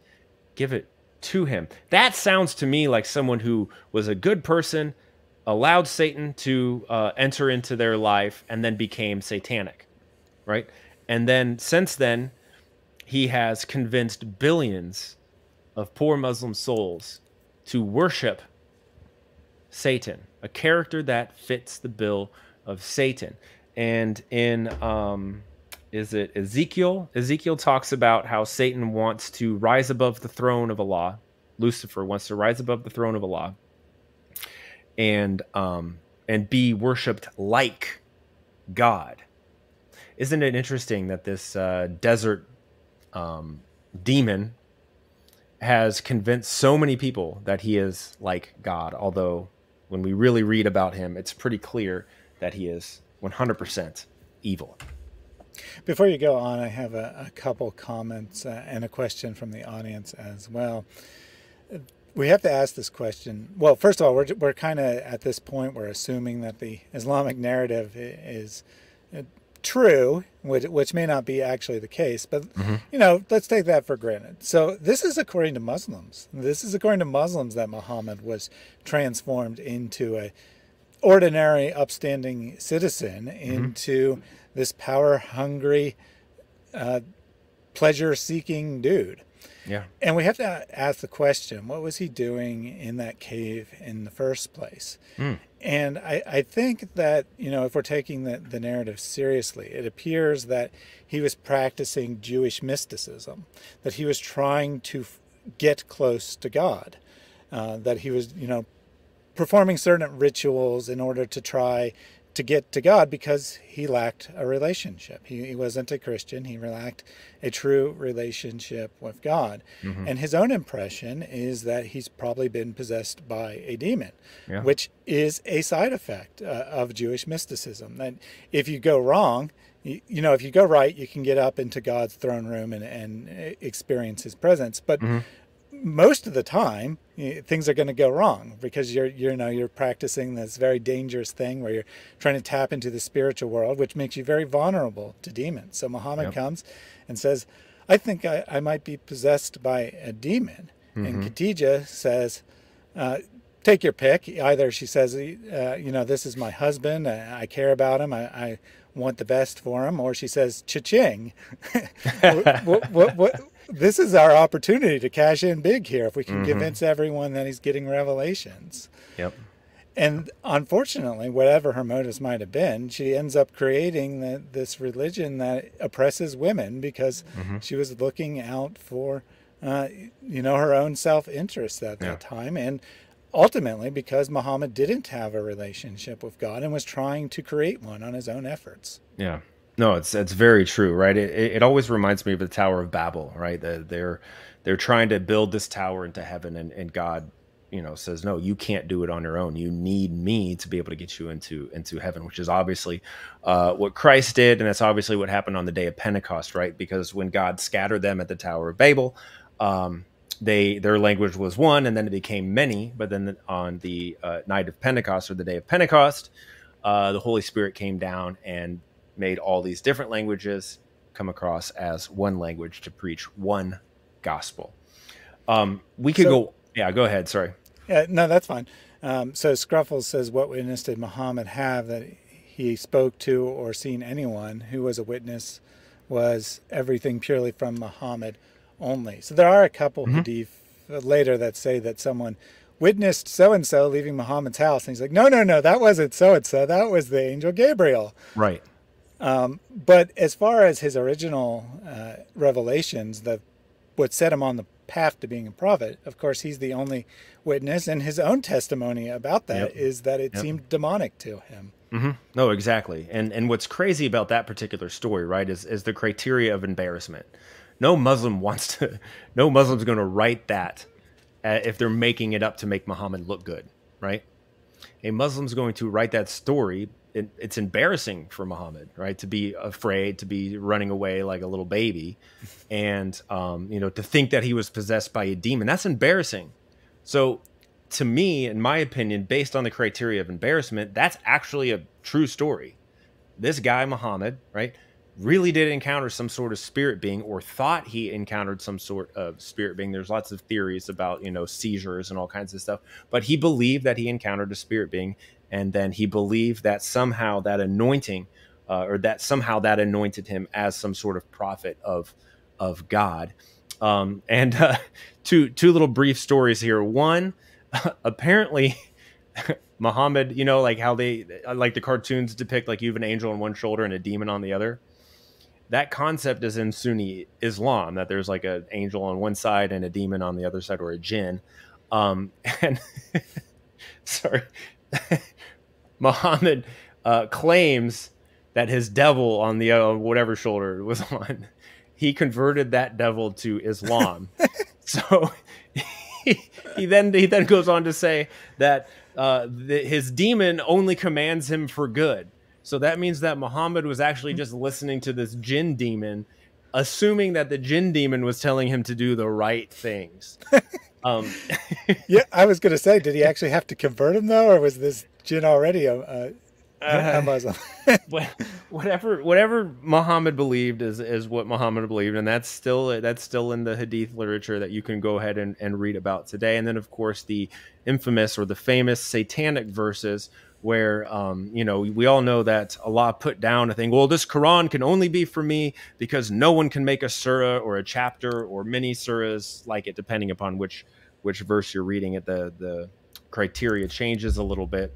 [SPEAKER 2] give it to him. That sounds to me like someone who was a good person, allowed Satan to uh, enter into their life, and then became satanic, right? And then since then, he has convinced billions of poor Muslim souls to worship Satan, a character that fits the bill of Satan. And in um, is it Ezekiel? Ezekiel talks about how Satan wants to rise above the throne of Allah. Lucifer wants to rise above the throne of Allah and um, and be worshipped like God. Isn't it interesting that this uh, desert um, demon has convinced so many people that he is like God? Although when we really read about him, it's pretty clear that he is 100% evil.
[SPEAKER 1] Before you go on, I have a, a couple comments uh, and a question from the audience as well. We have to ask this question. Well, first of all, we're, we're kind of at this point, we're assuming that the Islamic narrative is uh, true, which, which may not be actually the case, but mm-hmm. you know, let's take that for granted. So this is according to Muslims. This is according to Muslims that Muhammad was transformed into a ordinary, upstanding citizen mm-hmm. into this power hungry, uh, pleasure seeking dude.
[SPEAKER 2] Yeah.
[SPEAKER 1] And we have to ask the question what was he doing in that cave in the first place? Mm. And I, I think that, you know, if we're taking the, the narrative seriously, it appears that he was practicing Jewish mysticism, that he was trying to f- get close to God, uh, that he was, you know, performing certain rituals in order to try to get to God because he lacked a relationship. He, he wasn't a Christian. He lacked a true relationship with God. Mm-hmm. And his own impression is that he's probably been possessed by a demon, yeah. which is a side effect uh, of Jewish mysticism. That if you go wrong, you, you, know, if you go right, you can get up into God's throne room and, and experience his presence. But mm-hmm most of the time things are going to go wrong because you're you know you're practicing this very dangerous thing where you're trying to tap into the spiritual world which makes you very vulnerable to demons so muhammad yep. comes and says i think I, I, might be possessed by a demon mm-hmm. and Khadijah says uh, take your pick either she says uh, you know this is my husband I, I care about him I, I, want the best for him or she says cha-ching what, what, what, this is our opportunity to cash in big here if we can mm-hmm. convince everyone that he's getting revelations.
[SPEAKER 2] Yep.
[SPEAKER 1] And unfortunately, whatever her motives might have been, she ends up creating the, this religion that oppresses women because mm-hmm. she was looking out for, uh, you know, her own self-interest at yeah. that time, and ultimately because Muhammad didn't have a relationship with God and was trying to create one on his own efforts.
[SPEAKER 2] Yeah. No, it's it's very true, right? It, it always reminds me of the Tower of Babel, right? They're they're trying to build this tower into heaven, and, and God, you know, says, no, you can't do it on your own. You need me to be able to get you into into heaven, which is obviously uh, what Christ did, and that's obviously what happened on the day of Pentecost, right? Because when God scattered them at the Tower of Babel, um, they their language was one, and then it became many. But then on the uh, night of Pentecost or the day of Pentecost, uh, the Holy Spirit came down and made all these different languages come across as one language to preach one gospel. Um, we could so, go. Yeah, go ahead. Sorry.
[SPEAKER 1] Yeah, no, that's fine. Um, so Scruffles says, "What witness did Muhammad have that he spoke to or seen anyone who was a witness? Was everything purely from Muhammad only?" So there are a couple mm-hmm. hadith later that say that someone witnessed so and so leaving Muhammad's house, and he's like, no, no, no, that wasn't so and so. That was the angel Gabriel.
[SPEAKER 2] Right.
[SPEAKER 1] Um, but as far as his original uh, revelations, the what set him on the path to being a prophet, of course, he's the only witness, and his own testimony about that yep. is that it yep. seemed demonic to him.
[SPEAKER 2] Mm-hmm. No, exactly. And and what's crazy about that particular story, right, is is the criteria of embarrassment. No Muslim wants to. No Muslim's going to write that uh, if they're making it up to make Muhammad look good, right? A Muslim's going to write that story. It, it's embarrassing for Muhammad, right, to be afraid, to be running away like a little baby, and um, you know, to think that he was possessed by a demon. That's embarrassing. So to me, in my opinion, based on the criteria of embarrassment, that's actually a true story. This guy, Muhammad, right, really did encounter some sort of spirit being or thought he encountered some sort of spirit being. There's lots of theories about, you know, seizures and all kinds of stuff, but he believed that he encountered a spirit being. And then he believed that somehow that anointing, uh, or that somehow that anointed him as some sort of prophet of, of God. Um, and uh, two, two little brief stories here. One, apparently Muhammad, you know, like how they like the cartoons depict like you have an angel on one shoulder and a demon on the other. That concept is in Sunni Islam that there's like an angel on one side and a demon on the other side, or a jinn. Um, and sorry, Muhammad uh, claims that his devil on the uh, whatever shoulder was on, he converted that devil to Islam. so he, then he then goes on to say that uh, the, his demon only commands him for good. So that means that Muhammad was actually just listening to this jinn demon, assuming that the jinn demon was telling him to do the right things. um,
[SPEAKER 1] yeah, I was going to say, did he actually have to convert him though, or was this jinn already a, a uh, Muslim.
[SPEAKER 2] whatever whatever Muhammad believed is is what Muhammad believed, and that's still that's still in the Hadith literature that you can go ahead and, and read about today. And then of course the infamous or the famous satanic verses where um, you know we all know that Allah put down a thing. Well, this Quran can only be for me because no one can make a surah or a chapter or many surahs like it, depending upon which which verse you're reading. It the the criteria changes a little bit.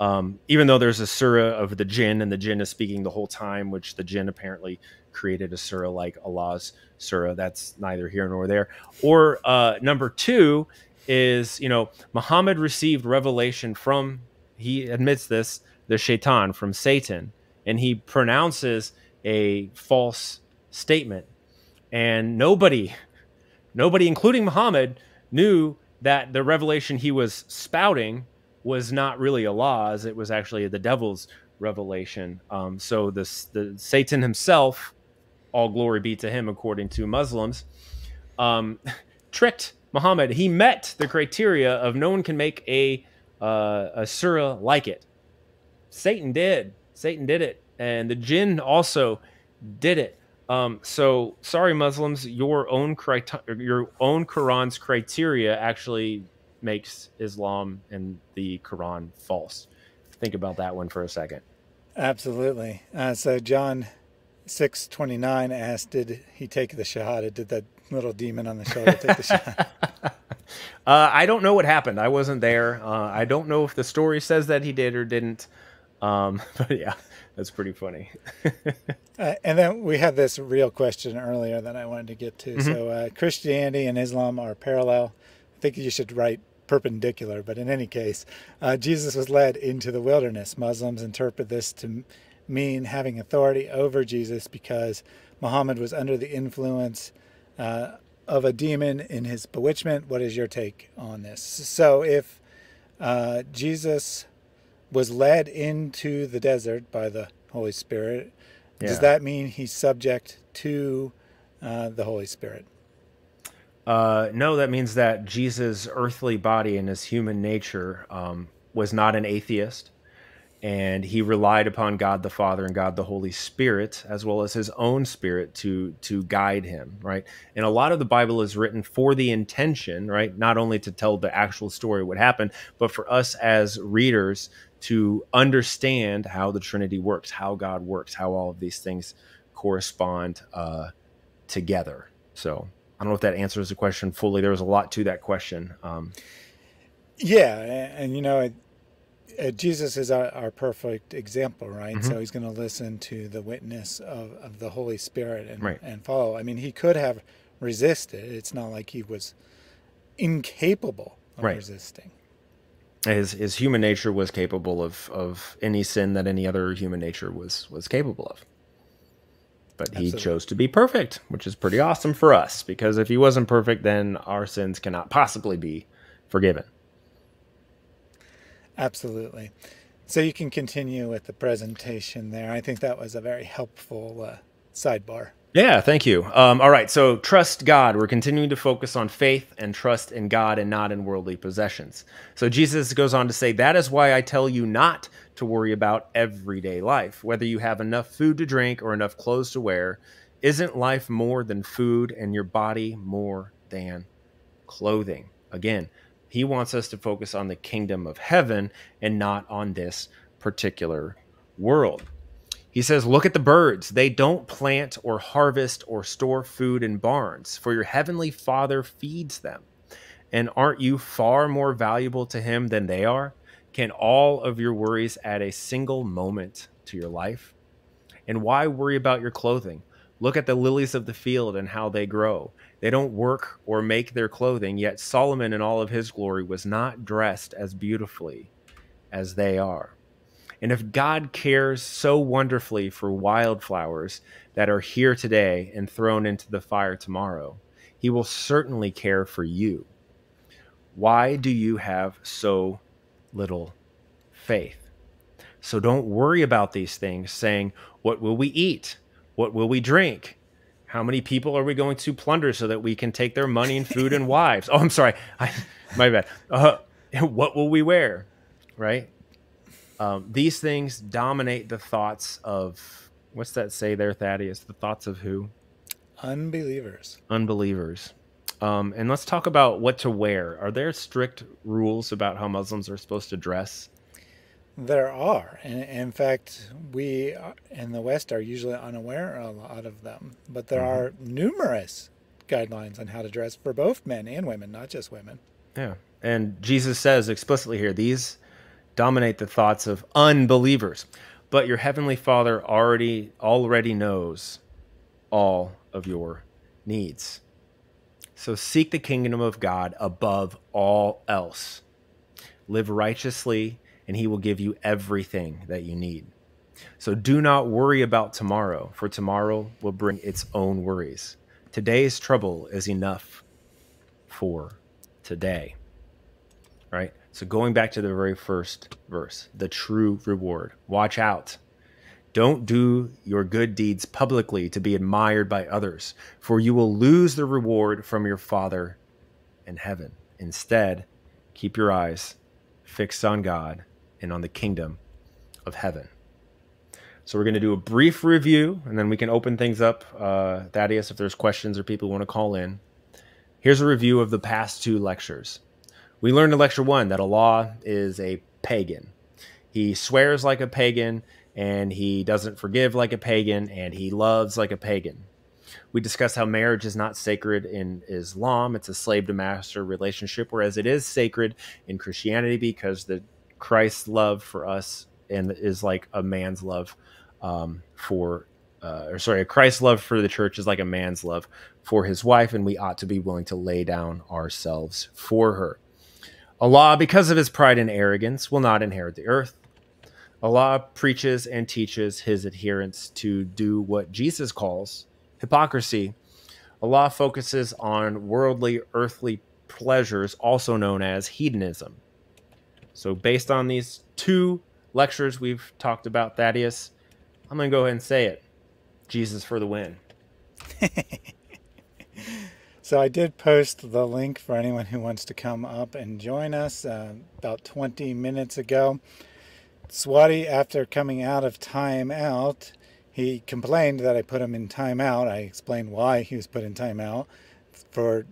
[SPEAKER 2] Um, even though there's a surah of the jinn and the jinn is speaking the whole time, which the jinn apparently created a surah like Allah's surah. That's neither here nor there. Or uh, number two is, you know, Muhammad received revelation from, he admits this, the shaitan, from Satan, and he pronounces a false statement. And nobody, nobody, including Muhammad, knew that the revelation he was spouting was not really Allah's; it was actually the devil's revelation. Um, so this the Satan himself, all glory be to him, according to Muslims, um, tricked Muhammad. He met the criteria of no one can make a uh, a surah like it. Satan did. Satan did it, and the jinn also did it. Um, so sorry, Muslims, your own your own Quran's criteria actually makes Islam and the Quran false. Think about that one for a second.
[SPEAKER 1] Absolutely. Uh, so John six twenty nine asked, "Did he take the shahada? Did that little demon on the shoulder take the shahada?"
[SPEAKER 2] uh, I don't know what happened. I wasn't there. Uh, I don't know if the story says that he did or didn't. Um, but yeah, that's pretty funny.
[SPEAKER 1] uh, and then we had this real question earlier that I wanted to get to. Mm-hmm. So uh, Christianity and Islam are parallel. I think you should write perpendicular, but in any case, uh, Jesus was led into the wilderness. Muslims interpret this to mean having authority over Jesus because Muhammad was under the influence uh, of a demon in his bewitchment. What is your take on this? So, if uh, Jesus was led into the desert by the Holy Spirit, yeah. does that mean he's subject to uh, the Holy Spirit?
[SPEAKER 2] Uh, no, that means that Jesus' earthly body and his human nature um, was not an atheist, and he relied upon God the Father and God the Holy Spirit, as well as his own spirit, to to guide him. Right, and a lot of the Bible is written for the intention, right, not only to tell the actual story what happened, but for us as readers to understand how the Trinity works, how God works, how all of these things correspond uh, together. So I don't know if that answers the question fully. There was a lot to that question. Um,
[SPEAKER 1] yeah, and, and, you know, uh, Jesus is our, our, perfect example, right? Mm-hmm. So he's going to listen to the witness of, of the Holy Spirit and, right. and follow. I mean, he could have resisted. It's not like he was incapable of right. resisting.
[SPEAKER 2] His his human nature was capable of of any sin that any other human nature was was capable of. But he Absolutely. chose to be perfect, which is pretty awesome for us because if he wasn't perfect, then our sins cannot possibly be forgiven.
[SPEAKER 1] Absolutely. So you can continue with the presentation there. I think that was a very helpful uh, sidebar.
[SPEAKER 2] Yeah, thank you. Um, all right, so trust God. We're continuing to focus on faith and trust in God and not in worldly possessions. So Jesus goes on to say, That is why I tell you not to worry about everyday life, whether you have enough food to drink or enough clothes to wear. Isn't life more than food and your body more than clothing? Again, he wants us to focus on the kingdom of heaven and not on this particular world. He says, Look at the birds. They don't plant or harvest or store food in barns, for your heavenly Father feeds them. And aren't you far more valuable to him than they are? Can all of your worries add a single moment to your life? And why worry about your clothing? Look at the lilies of the field and how they grow. They don't work or make their clothing, yet Solomon in all of his glory was not dressed as beautifully as they are. And if God cares so wonderfully for wildflowers that are here today and thrown into the fire tomorrow, he will certainly care for you. Why do you have so little faith? So don't worry about these things, saying, What will we eat? What will we drink? How many people are we going to plunder so that we can take their money and food and wives? Oh, I'm sorry. I, my bad. Uh, what will we wear? Right? Um, these things dominate the thoughts of what's that say there, Thaddeus? The thoughts of who?
[SPEAKER 1] Unbelievers.
[SPEAKER 2] Unbelievers. Um, and let's talk about what to wear. Are there strict rules about how Muslims are supposed to dress?
[SPEAKER 1] There are. And in fact, we in the West are usually unaware of a lot of them. But there mm-hmm. are numerous guidelines on how to dress for both men and women, not just women.
[SPEAKER 2] Yeah. And Jesus says explicitly here these dominate the thoughts of unbelievers. But your heavenly Father already already knows all of your needs. So seek the kingdom of God above all else. Live righteously and he will give you everything that you need. So do not worry about tomorrow, for tomorrow will bring its own worries. Today's trouble is enough for today. Right? So going back to the very first verse, the true reward. Watch out. Don't do your good deeds publicly to be admired by others, for you will lose the reward from your Father in heaven. Instead, keep your eyes fixed on God and on the kingdom of heaven. So we're going to do a brief review, and then we can open things up. Uh, Thaddeus, if there's questions or people want to call in. Here's a review of the past two lectures. We learned in lecture one that Allah is a pagan. He swears like a pagan, and he doesn't forgive like a pagan, and he loves like a pagan. We discussed how marriage is not sacred in Islam. It's a slave to master relationship, whereas it is sacred in Christianity because the Christ's love for us and is like a man's love um, for, uh, or sorry, Christ's love for the church is like a man's love for his wife, and we ought to be willing to lay down ourselves for her. Allah, because of his pride and arrogance, will not inherit the earth. Allah preaches and teaches his adherents to do what Jesus calls hypocrisy. Allah focuses on worldly, earthly pleasures, also known as hedonism. So, based on these two lectures we've talked about, Thaddeus, I'm going to go ahead and say it Jesus for the win.
[SPEAKER 1] so, I did post the link for anyone who wants to come up and join us uh, about 20 minutes ago. Swati, after coming out of timeout, he complained that I put him in timeout. I explained why he was put in timeout for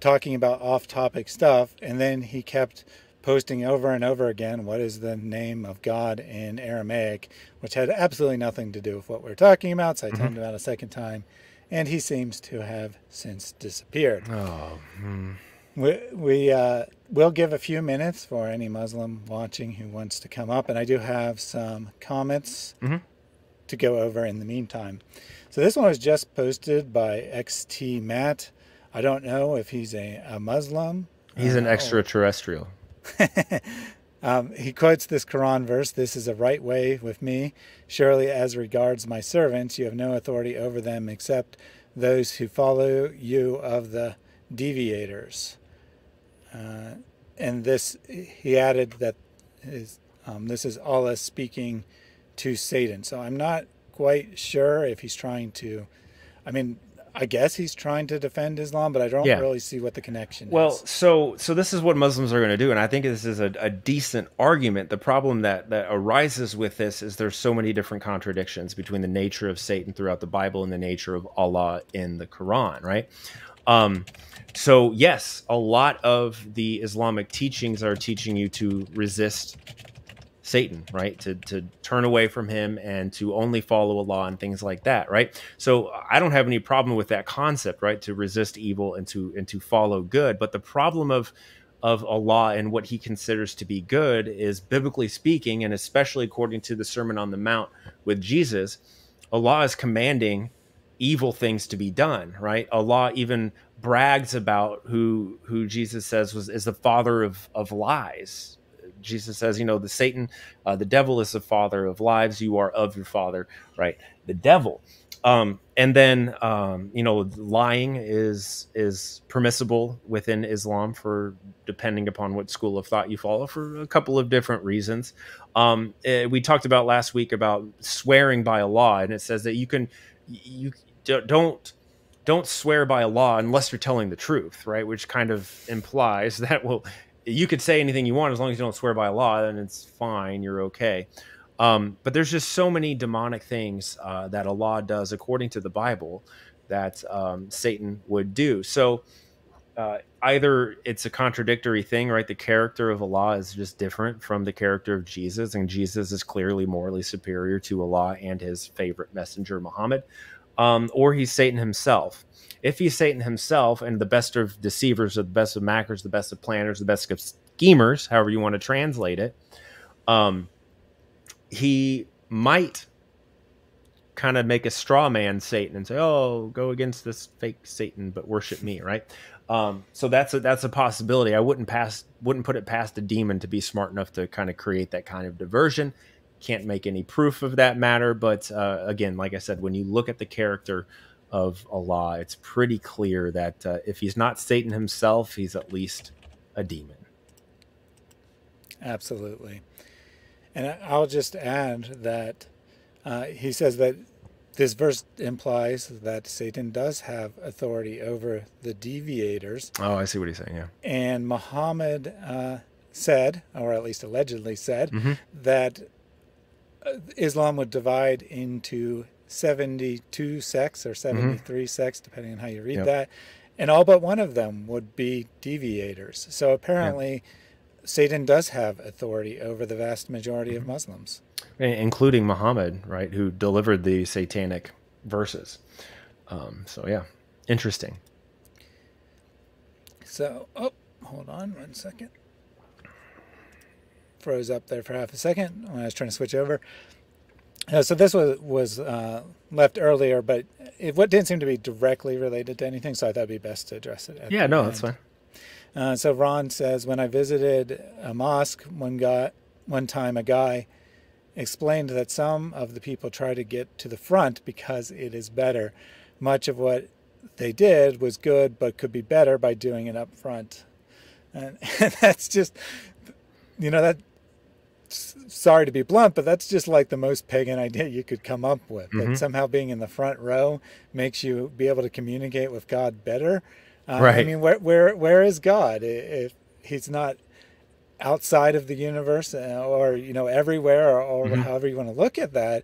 [SPEAKER 1] talking about off topic stuff, and then he kept posting over and over again what is the name of God in Aramaic, which had absolutely nothing to do with what we are talking about. So I mm-hmm. timed him out a second time and he seems to have since disappeared.
[SPEAKER 2] Oh, hmm.
[SPEAKER 1] We, we uh, will give a few minutes for any Muslim watching who wants to come up, and I do have some comments
[SPEAKER 2] Mhm.
[SPEAKER 1] to go over in the meantime. So this one was just posted by XT Matt. I don't know if he's a, a Muslim.
[SPEAKER 2] he's an
[SPEAKER 1] uh,
[SPEAKER 2] extraterrestrial.
[SPEAKER 1] Um, he quotes this Quran verse This is a right way with me. Surely, as regards my servants, you have no authority over them except those who follow you of the deviators. Uh, and this, he added that um, this is Allah speaking to Satan. So I'm not quite sure if he's trying to, I mean, I guess he's trying to defend Islam, but I don't
[SPEAKER 2] Yeah.
[SPEAKER 1] really see what the connection
[SPEAKER 2] Well,
[SPEAKER 1] is.
[SPEAKER 2] so so this is what Muslims are going to do, and I think this is a, a decent argument. The problem that that arises with this is there's so many different contradictions between the nature of Satan throughout the Bible and the nature of Allah in the Quran, right? Um, so yes, a lot of the Islamic teachings are teaching you to resist Satan, right? To to turn away from him and to only follow Allah and things like that, right? So I don't have any problem with that concept, right? To resist evil and to and to follow good. But the problem of of Allah and what he considers to be good is biblically speaking, and especially according to the Sermon on the Mount with Jesus, Allah is commanding evil things to be done, right? Allah even brags about who who Jesus says was is the father of of lies. Jesus says, you know, the Satan, uh, the devil is the father of lies. You are of your father, right? The devil. Um, and then, um, you know, lying is is permissible within Islam for depending upon what school of thought you follow for a couple of different reasons. Um, eh, we talked about last week about swearing by Allah, and it says that you can you don't don't swear by Allah unless you're telling the truth, right? Which kind of implies that well, you could say anything you want as long as you don't swear by Allah, then it's fine, you're okay. Um, but there's just so many demonic things uh, that Allah does according to the Bible that um, Satan would do. So uh, either it's a contradictory thing, right? The character of Allah is just different from the character of Jesus, and Jesus is clearly morally superior to Allah and his favorite messenger, Muhammad, um, or he's Satan himself. If he's Satan himself and the best of deceivers, the best of makers, the best of planners, the best of schemers, however you want to translate it, um, he might kind of make a straw man Satan and say, "Oh, go against this fake Satan, but worship me," right? Um, so that's a that's a possibility. I wouldn't pass wouldn't put it past a demon to be smart enough to kind of create that kind of diversion. Can't make any proof of that matter, but uh, again, like I said, when you look at the character of Allah, it's pretty clear that uh, if he's not Satan himself, he's at least a demon.
[SPEAKER 1] Absolutely. And I'll just add that uh, he says that this verse implies that Satan does have authority over the deviators.
[SPEAKER 2] Oh, I see what he's saying. Yeah.
[SPEAKER 1] And Muhammad uh, said, or at least allegedly said,
[SPEAKER 2] Mhm.
[SPEAKER 1] that uh, Islam would divide into 72 sects or 73 sects, depending on how you read
[SPEAKER 2] Yep.
[SPEAKER 1] that. And all but one of them would be deviators. So apparently, Satan does have authority over the vast majority of Muslims.
[SPEAKER 2] Including Muhammad, right, who delivered the satanic verses. Um, so yeah, interesting.
[SPEAKER 1] So, oh, hold on one second. Froze up there for half a second when I was trying to switch over. Uh, so this was was uh, left earlier, but it what didn't seem to be directly related to anything, so I thought it'd be best to address it.
[SPEAKER 2] Yeah, no,
[SPEAKER 1] end.
[SPEAKER 2] that's fine.
[SPEAKER 1] Uh, so Ron says, when I visited a mosque one guy, one time, a guy explained that some of the people try to get to the front because it is better. Much of what they did was good, but could be better by doing it up front. And, and that's just, you know, that. Sorry to be blunt, but that's just like the most pagan idea you could come up with.
[SPEAKER 2] Mhm.
[SPEAKER 1] That somehow being in the front row makes you be able to communicate with God better. Right. I mean, where where where is God? If He's not outside of the universe, uh, or you know, everywhere, or, or
[SPEAKER 2] Mhm.
[SPEAKER 1] however you want to look at that,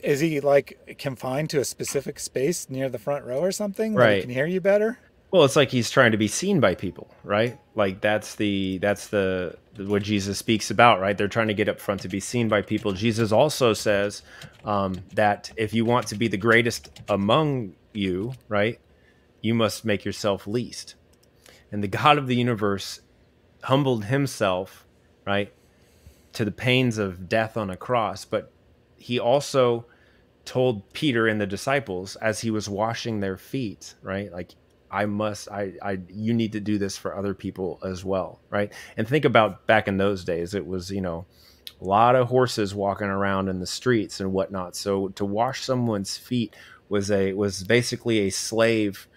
[SPEAKER 1] is He like confined to a specific space near the front row or something? that he
[SPEAKER 2] Right.
[SPEAKER 1] can hear you better.
[SPEAKER 2] Well, it's like he's trying to be seen by people, right? Like that's the that's the what Jesus speaks about, right? They're trying to get up front to be seen by people. Jesus also says um, that if you want to be the greatest among you, right, you must make yourself least. And the God of the universe humbled himself, right, to the pains of death on a cross, but he also told Peter and the disciples as he was washing their feet, right? Like I must I I you need to do this for other people as well, right? And think about back in those days it was, you know, a lot of horses walking around in the streets and whatnot. So to wash someone's feet was a was basically a slave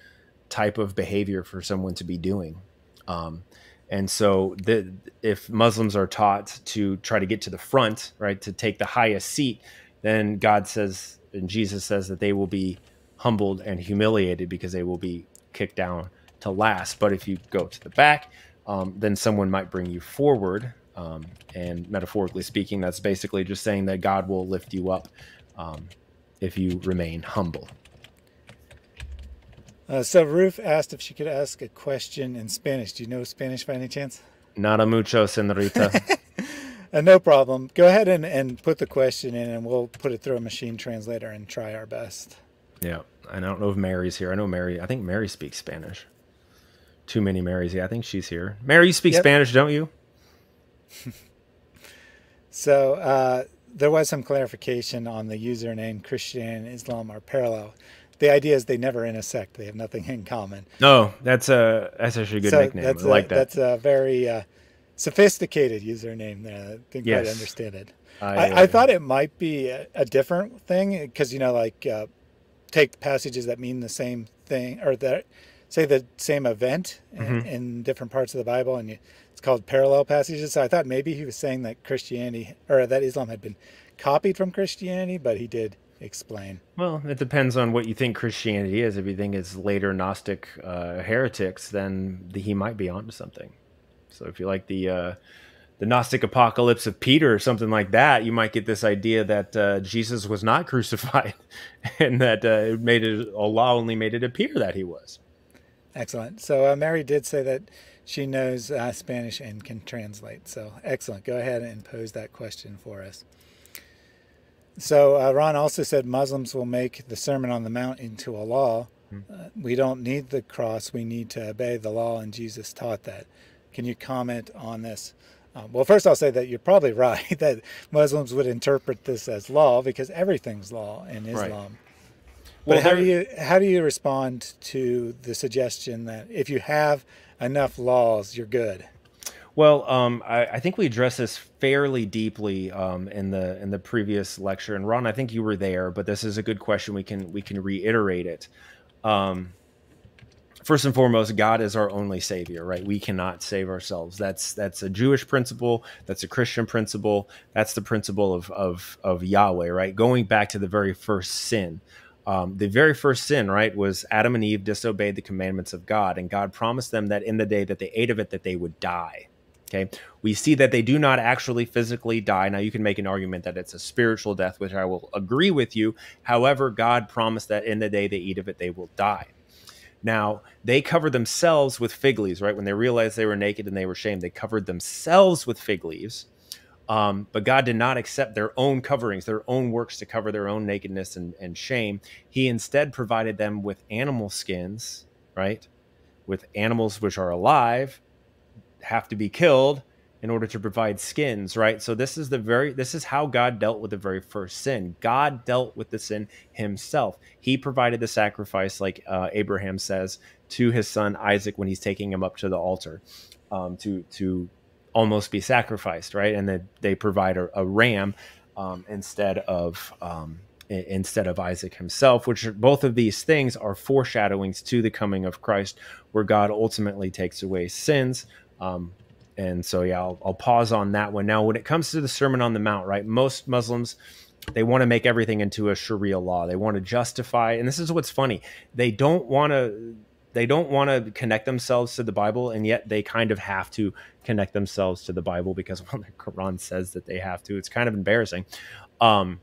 [SPEAKER 2] type of behavior for someone to be doing. Um, and so the, if Muslims are taught to try to get to the front, right, to take the highest seat, then God says and Jesus says that they will be humbled and humiliated because they will be kicked down to last. But if you go to the back, um, then someone might bring you forward. Um, and metaphorically speaking, that's basically just saying that God will lift you up um, if you remain humble.
[SPEAKER 1] Uh, so Ruth asked if she could ask a question in Spanish. Do you know Spanish by any chance?
[SPEAKER 2] Nada mucho, senorita.
[SPEAKER 1] uh, no problem. Go ahead and, and put the question in, and we'll put it through a machine translator and try our best.
[SPEAKER 2] Yeah, I don't know if Mary's here. I know Mary. I think Mary speaks Spanish. Too many Marys. Yeah, I think she's here. Mary, you speak yep. Spanish, don't you?
[SPEAKER 1] so uh, there was some clarification on the username Christian and Islam are parallel the idea is they never intersect. They have nothing in common.
[SPEAKER 2] No, that's a that's actually a good so nickname. That's I
[SPEAKER 1] a,
[SPEAKER 2] like that.
[SPEAKER 1] That's a very uh, sophisticated username. There, I didn't yes. quite understand it. I, I, I, thought it might be a, a different thing because you know, like uh, take passages that mean the same thing or that say the same event mm-hmm. in, in, different parts of the Bible, and you, it's called parallel passages. So I thought maybe he was saying that Christianity or that Islam had been copied from Christianity, but he did explain?
[SPEAKER 2] Well, it depends on what you think Christianity is. If you think it's later Gnostic uh, heretics, then the, he might be onto something. So if you like the uh, the Gnostic apocalypse of Peter or something like that, you might get this idea that uh, Jesus was not crucified, and that uh, it made it Allah only made it appear that he was.
[SPEAKER 1] Excellent. So uh, Mary did say that she knows uh, Spanish and can translate. So excellent. Go ahead and pose that question for us. So uh, Ron also said Muslims will make the Sermon on the Mount into a law. Hmm. Uh, we don't need the cross; we need to obey the law, and Jesus taught that. Can you comment on this? Um, well, first I'll say that you're probably right that Muslims would interpret this as law because everything's law in Islam. Right. But well, how do you how do you respond to the suggestion that if you have enough laws, you're good?
[SPEAKER 2] Well, um, I, I, think we addressed this fairly deeply um, in the in the previous lecture, and Ron, I think you were there, but this is a good question. We can we can reiterate it. Um, first and foremost, God is our only Savior, right? We cannot save ourselves. That's that's a Jewish principle. That's a Christian principle. That's the principle of of of Yahweh, right? Going back to the very first sin. Um, the very first sin, right, was Adam and Eve disobeyed the commandments of God, and God promised them that in the day that they ate of it, that they would die Okay. We see that they do not actually physically die. Now, you can make an argument that it's a spiritual death, which I will agree with you. However, God promised that in the day they eat of it, they will die. Now, they covered themselves with fig leaves, right? When they realized they were naked and they were shamed, they covered themselves with fig leaves. Um, but God did not accept their own coverings, their own works to cover their own nakedness and, and shame. He instead provided them with animal skins, right? With animals which are alive have to be killed in order to provide skins, right? So this is the very this is how God dealt with the very first sin. God dealt with the sin himself. He provided the sacrifice like uh, Abraham says to his son Isaac when he's taking him up to the altar um, to to almost be sacrificed, right? And then they provide a, a ram um, instead of um, instead of Isaac himself, which are, both of these things are foreshadowings to the coming of Christ, where God ultimately takes away sins um, and so, yeah, I'll, I'll pause on that one. Now, when it comes to the Sermon on the Mount, right, most Muslims, they want to make everything into a Sharia law. They want to justify, and this is what's funny. They don't want to. They don't want to connect themselves to the Bible, and yet they kind of have to connect themselves to the Bible because well, the Quran says that they have to. It's kind of embarrassing. Um,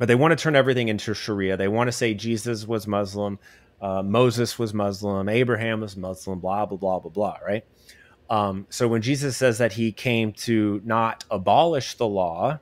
[SPEAKER 2] but they want to turn everything into Sharia. They want to say Jesus was Muslim, uh, Moses was Muslim, Abraham was Muslim, blah blah blah blah blah. Right? Um, so when Jesus says that he came to not abolish the law,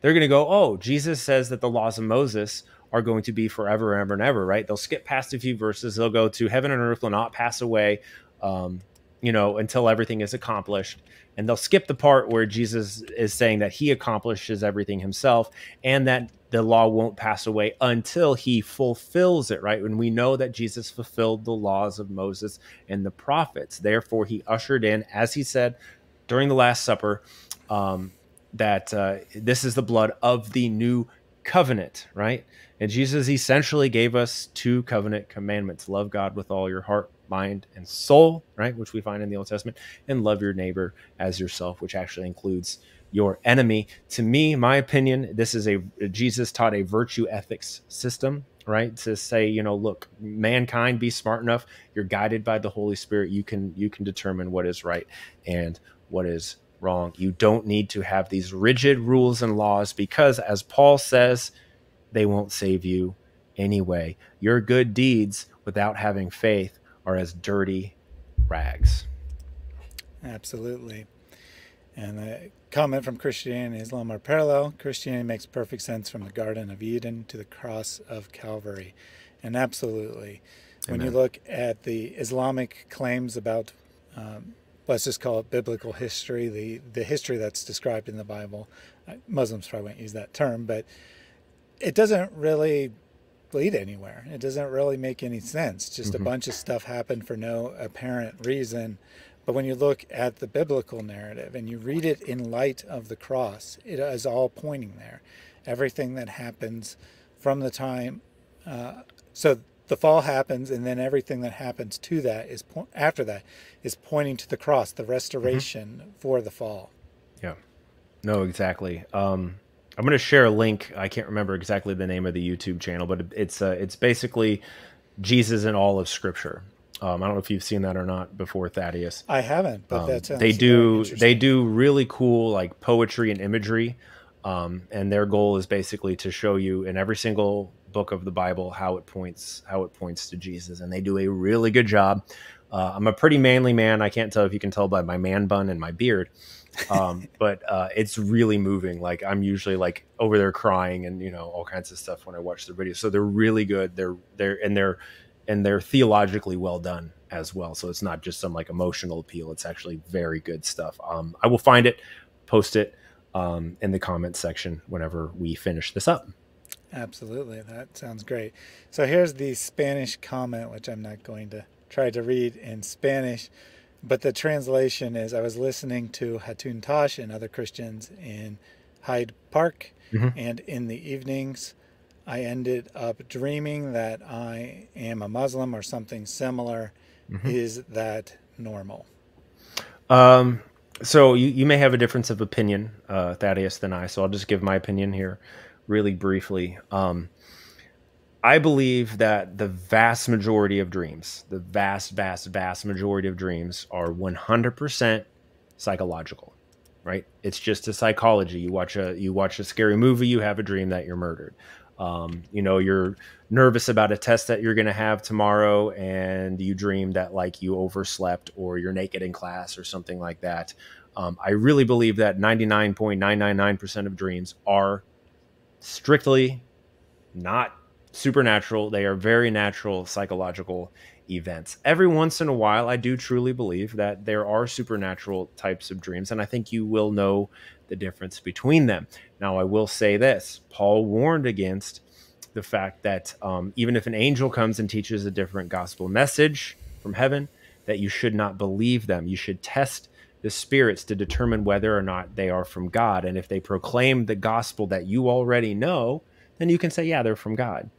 [SPEAKER 2] they're going to go, oh, Jesus says that the laws of Moses are going to be forever and ever and ever, right? They'll skip past a few verses. They'll go to heaven and earth will not pass away, um, you know, until everything is accomplished. And they'll skip the part where Jesus is saying that he accomplishes everything himself and that the law won't pass away until he fulfills it, right? When we know that Jesus fulfilled the laws of Moses and the prophets. Therefore, he ushered in, as he said during the Last Supper, um, that uh, this is the blood of the new covenant, right? And Jesus essentially gave us two covenant commandments love God with all your heart, mind, and soul, right? Which we find in the Old Testament, and love your neighbor as yourself, which actually includes your enemy. To me, my opinion, this is a Jesus taught a virtue ethics system, right? To say, you know, look, mankind be smart enough, you're guided by the Holy Spirit, you can you can determine what is right and what is wrong. You don't need to have these rigid rules and laws because, as Paul says, they won't save you anyway. Your good deeds without having faith are as dirty rags.
[SPEAKER 1] Absolutely. And a comment from Christianity and Islam are parallel. Christianity makes perfect sense from the Garden of Eden to the cross of Calvary. And absolutely. Amen. When you look at the Islamic claims about um, let's just call it biblical history, the, the history that's described in the Bible. Muslims probably won't use that term, but it doesn't really lead anywhere. It doesn't really make any sense. Just mm-hmm. a bunch of stuff happened for no apparent reason. But when you look at the biblical narrative and you read it in light of the cross, it is all pointing there. Everything that happens from the time, uh, so the fall happens, and then everything that happens to that is po- after that is pointing to the cross, the restoration mm-hmm. for the fall.
[SPEAKER 2] Yeah, no, exactly. Um, I'm going to share a link. I can't remember exactly the name of the YouTube channel, but it's uh, it's basically Jesus in all of Scripture. Um, I don't know if you've seen that or not before, Thaddeus.
[SPEAKER 1] I haven't, but um, that
[SPEAKER 2] they do they do really cool like poetry and imagery, um, and their goal is basically to show you in every single book of the Bible how it points how it points to Jesus, and they do a really good job. Uh, I'm a pretty manly man. I can't tell if you can tell by my man bun and my beard, um, but uh, it's really moving. Like I'm usually like over there crying and you know all kinds of stuff when I watch their videos. So they're really good. They're they're and they're and they're theologically well done as well. So it's not just some like emotional appeal. It's actually very good stuff. Um, I will find it, post it um, in the comments section whenever we finish this up.
[SPEAKER 1] Absolutely. That sounds great. So here's the Spanish comment, which I'm not going to try to read in Spanish, but the translation is I was listening to Hatun Tash and other Christians in Hyde Park, mm-hmm. and in the evenings, I ended up dreaming that I am a Muslim or something similar. Mm-hmm. Is that normal?
[SPEAKER 2] Um, so you, you may have a difference of opinion, uh, Thaddeus, than I. So I'll just give my opinion here really briefly. Um, I believe that the vast majority of dreams, the vast, vast, vast majority of dreams are 100% psychological, right? It's just a psychology. You watch a you watch a scary movie, you have a dream that you're murdered. Um, you know, you're nervous about a test that you're going to have tomorrow, and you dream that like you overslept or you're naked in class or something like that. Um, I really believe that 99.999% of dreams are strictly not supernatural. They are very natural psychological events. Every once in a while, I do truly believe that there are supernatural types of dreams, and I think you will know the difference between them. Now, I will say this Paul warned against the fact that um, even if an angel comes and teaches a different gospel message from heaven, that you should not believe them. You should test the spirits to determine whether or not they are from God. And if they proclaim the gospel that you already know, then you can say, yeah, they're from God.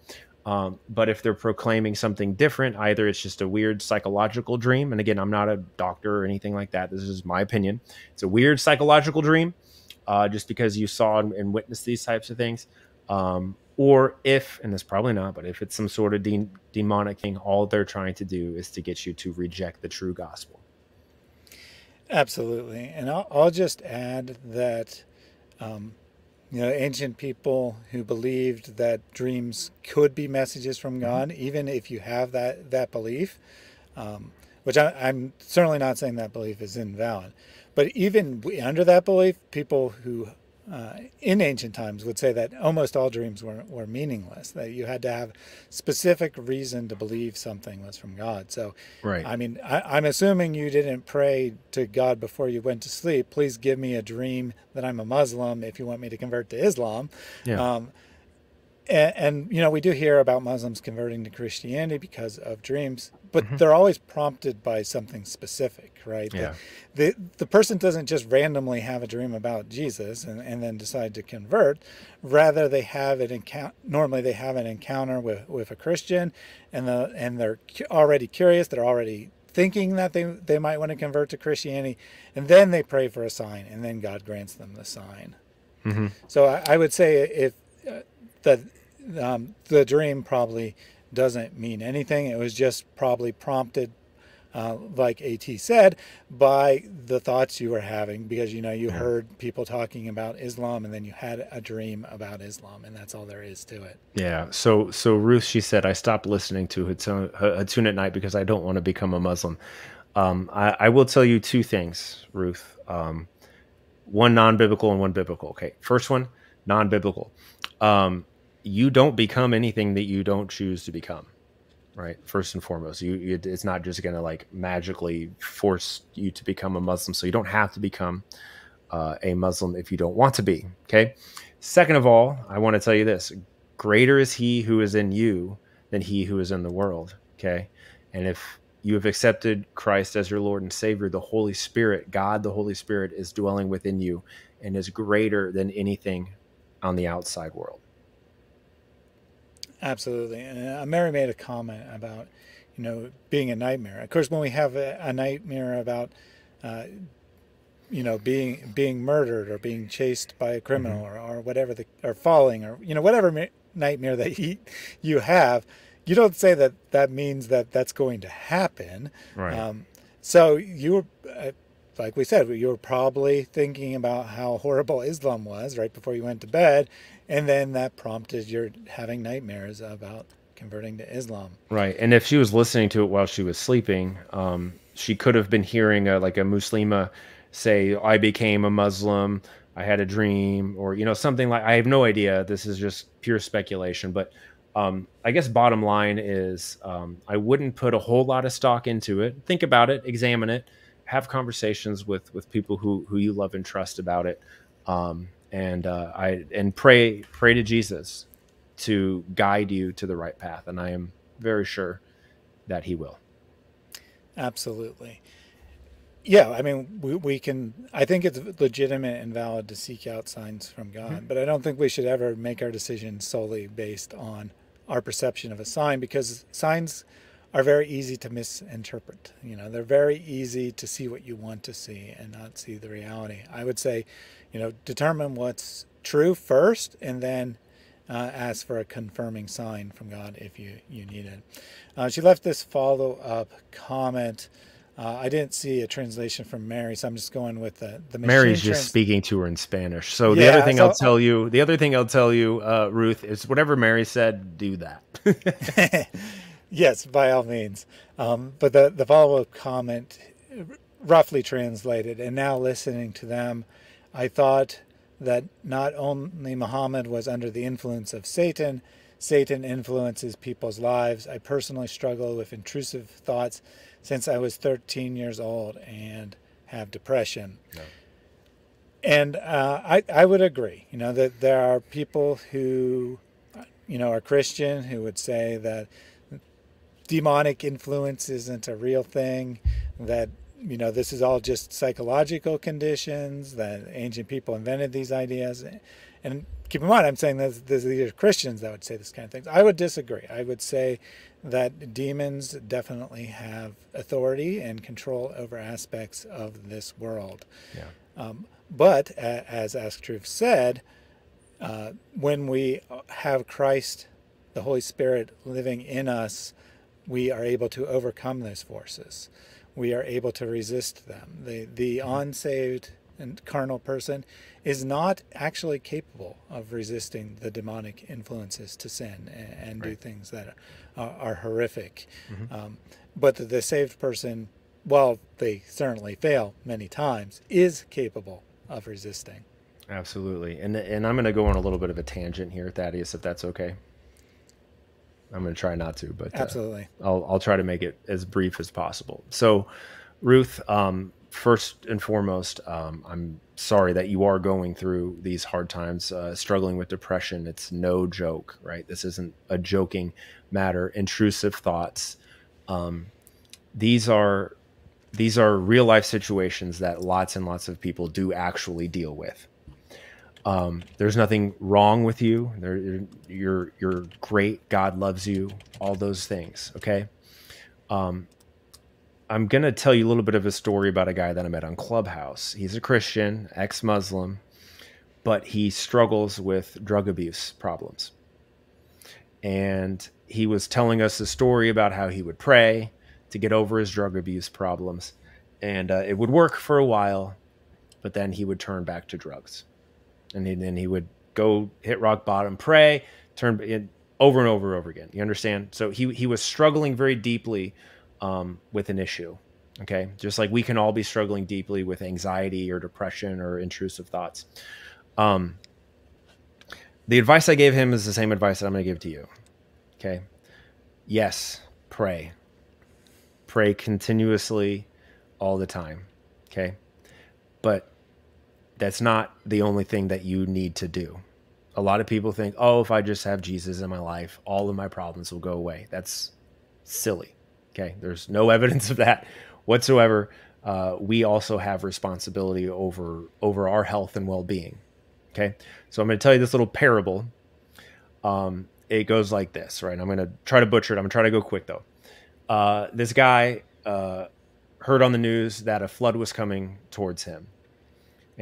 [SPEAKER 2] Um, but if they're proclaiming something different, either it's just a weird psychological dream. And again, I'm not a doctor or anything like that. This is my opinion. It's a weird psychological dream uh, just because you saw and witnessed these types of things. Um, or if, and it's probably not, but if it's some sort of de- demonic thing, all they're trying to do is to get you to reject the true gospel.
[SPEAKER 1] Absolutely. And I'll, I'll just add that, um, you know, ancient people who believed that dreams could be messages from mm-hmm. God, mm-hmm. even if you have that, that belief, um, which I, I'm certainly not saying that belief is invalid, but even under that belief, people who uh, in ancient times would say that almost all dreams were, were meaningless, that you had to have specific reason to believe something was from God. So,
[SPEAKER 2] right.
[SPEAKER 1] I mean, I, am assuming you didn't pray to God before you went to sleep, please give me a dream that I'm a Muslim if you want me to convert to Islam.
[SPEAKER 2] Yeah. Um,
[SPEAKER 1] and, and, you know, we do hear about Muslims converting to Christianity because of dreams, but mm-hmm. they're always prompted by something specific, right?
[SPEAKER 2] Yeah.
[SPEAKER 1] The, the, the person doesn't just randomly have a dream about Jesus and, and then decide to convert. Rather, they have an encounter. Normally, they have an encounter with, with a Christian, and the and they're already curious. They're already thinking that they they might want to convert to Christianity, and then they pray for a sign, and then God grants them the sign.
[SPEAKER 2] Mm-hmm.
[SPEAKER 1] So I, I, would say if the um, the dream probably doesn't mean anything. It was just probably prompted, uh, like At said, by the thoughts you were having because you know you yeah. heard people talking about Islam and then you had a dream about Islam and that's all there is to it.
[SPEAKER 2] Yeah. So so Ruth, she said, I stopped listening to Hatun at night because I don't want to become a Muslim. Um, I, I, will tell you two things, Ruth. Um, one non-biblical and one biblical. Okay. First one, non-biblical. Um, you don't become anything that you don't choose to become right? First and foremost you, it's not just going to like magically force you to become a muslim so you don't have to become uh, a muslim if you don't want to be okay? Second of all i want to tell you this greater is he who is in you than he who is in the world okay? And if you have accepted christ as your lord and savior the holy spirit god the holy spirit is dwelling within you and is greater than anything on the outside world
[SPEAKER 1] Absolutely. Uh, Mary made a comment about, you know, being a nightmare. Of course, when we have a, a nightmare about, uh, you know, being being murdered or being chased by a criminal mm-hmm. or, or whatever the or falling or you know whatever nightmare that you, you have, you don't say that that means that that's going to happen.
[SPEAKER 2] Right. Um,
[SPEAKER 1] so you were. Uh, like we said, you were probably thinking about how horrible Islam was right before you went to bed, and then that prompted your having nightmares about converting to Islam.
[SPEAKER 2] Right, and if she was listening to it while she was sleeping, um, she could have been hearing a, like a Muslima say, "I became a Muslim." I had a dream, or you know, something like. I have no idea. This is just pure speculation, but um, I guess bottom line is um, I wouldn't put a whole lot of stock into it. Think about it, examine it, have conversations with with people who who you love and trust about it, um, and uh, I and pray pray to Jesus to guide you to the right path, and I am very sure that He will.
[SPEAKER 1] Absolutely. Yeah, I mean, we, we can. I think it's legitimate and valid to seek out signs from God, mm-hmm. but I don't think we should ever make our decision solely based on our perception of a sign because signs are very easy to misinterpret. You know, they're very easy to see what you want to see and not see the reality. I would say, you know, determine what's true first and then uh, ask for a confirming sign from God if you, you need it. Uh, she left this follow up comment. Uh, I didn't see a translation from Mary, so I'm just going with the the.
[SPEAKER 2] Mary's just speaking to her in Spanish. So the yeah, other thing so, I'll tell you, the other thing I'll tell you, uh, Ruth, is whatever Mary said, do that.
[SPEAKER 1] Yes, by all means. Um, but the, the follow up comment, roughly translated, and now listening to them, I thought that not only Muhammad was under the influence of Satan, Satan influences people's lives. I personally struggle with intrusive thoughts since I was 13 years old and have depression. No. And uh, I, I would agree, you know, that there are people who, you know, are Christian who would say that demonic influence isn't a real thing, that you know this is all just psychological conditions, that ancient people invented these ideas. And keep in mind, I'm saying that these are Christians that would say this kind of things. I would disagree. I would say that demons definitely have authority and control over aspects of this world.
[SPEAKER 2] Yeah.
[SPEAKER 1] Um, but as Ask Truth said, uh, when we have Christ, the Holy Spirit living in us, we are able to overcome those forces. We are able to resist them. The, the mm-hmm. unsaved and carnal person is not actually capable of resisting the demonic influences to sin and, and right. do things that are, are horrific. Mm-hmm. Um, but the, the saved person, while they certainly fail many times, is capable of resisting.
[SPEAKER 2] Absolutely. And and I'm going to go on a little bit of a tangent here, Thaddeus, if that's okay. I'm going to try not to, but
[SPEAKER 1] uh, absolutely,
[SPEAKER 2] I'll I'll try to make it as brief as possible. So, Ruth, um, first and foremost, um, I'm sorry that you are going through these hard times, uh, struggling with depression. It's no joke, right? This isn't a joking matter. Intrusive thoughts. Um, these are these are real life situations that lots and lots of people do actually deal with. Um, there's nothing wrong with you. There, you're you're great. God loves you. All those things. Okay. Um, I'm gonna tell you a little bit of a story about a guy that I met on Clubhouse. He's a Christian, ex-Muslim, but he struggles with drug abuse problems. And he was telling us a story about how he would pray to get over his drug abuse problems, and uh, it would work for a while, but then he would turn back to drugs and then he would go hit rock bottom, pray, turn in over and over and over again. You understand? So he he was struggling very deeply um, with an issue. Okay, just like we can all be struggling deeply with anxiety or depression or intrusive thoughts. Um, the advice I gave him is the same advice that I'm going to give to you. Okay, yes, pray, pray continuously, all the time. Okay, but that's not the only thing that you need to do. A lot of people think, oh, if I just have Jesus in my life, all of my problems will go away. That's silly. Okay. There's no evidence of that whatsoever. Uh, we also have responsibility over over our health and well-being. Okay. So I'm going to tell you this little parable. Um, it goes like this, right? I'm going to try to butcher it. I'm going to try to go quick though. Uh, this guy uh, heard on the news that a flood was coming towards him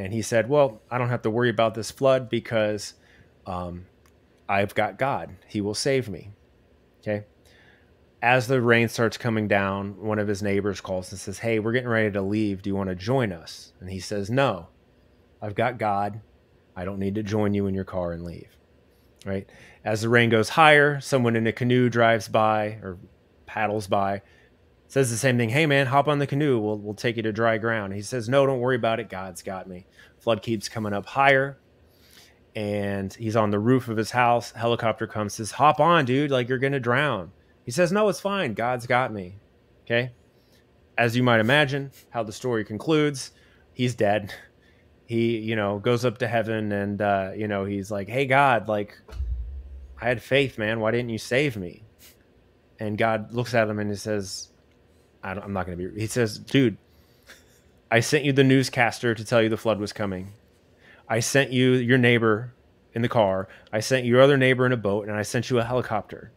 [SPEAKER 2] and he said, Well, I don't have to worry about this flood because um, I've got God. He will save me. Okay. As the rain starts coming down, one of his neighbors calls and says, Hey, we're getting ready to leave. Do you want to join us? And he says, No, I've got God. I don't need to join you in your car and leave. Right. As the rain goes higher, someone in a canoe drives by or paddles by says the same thing. Hey man, hop on the canoe. We'll we'll take you to dry ground. He says, No, don't worry about it. God's got me. Flood keeps coming up higher, and he's on the roof of his house. Helicopter comes, says, Hop on, dude. Like you're gonna drown. He says, No, it's fine. God's got me. Okay. As you might imagine, how the story concludes, he's dead. He, you know, goes up to heaven and uh, you know, he's like, Hey God, like I had faith, man. Why didn't you save me? And God looks at him and he says, I am not going to be. He says, dude, I sent you the newscaster to tell you the flood was coming. I sent you your neighbor in the car. I sent your other neighbor in a boat, and I sent you a helicopter.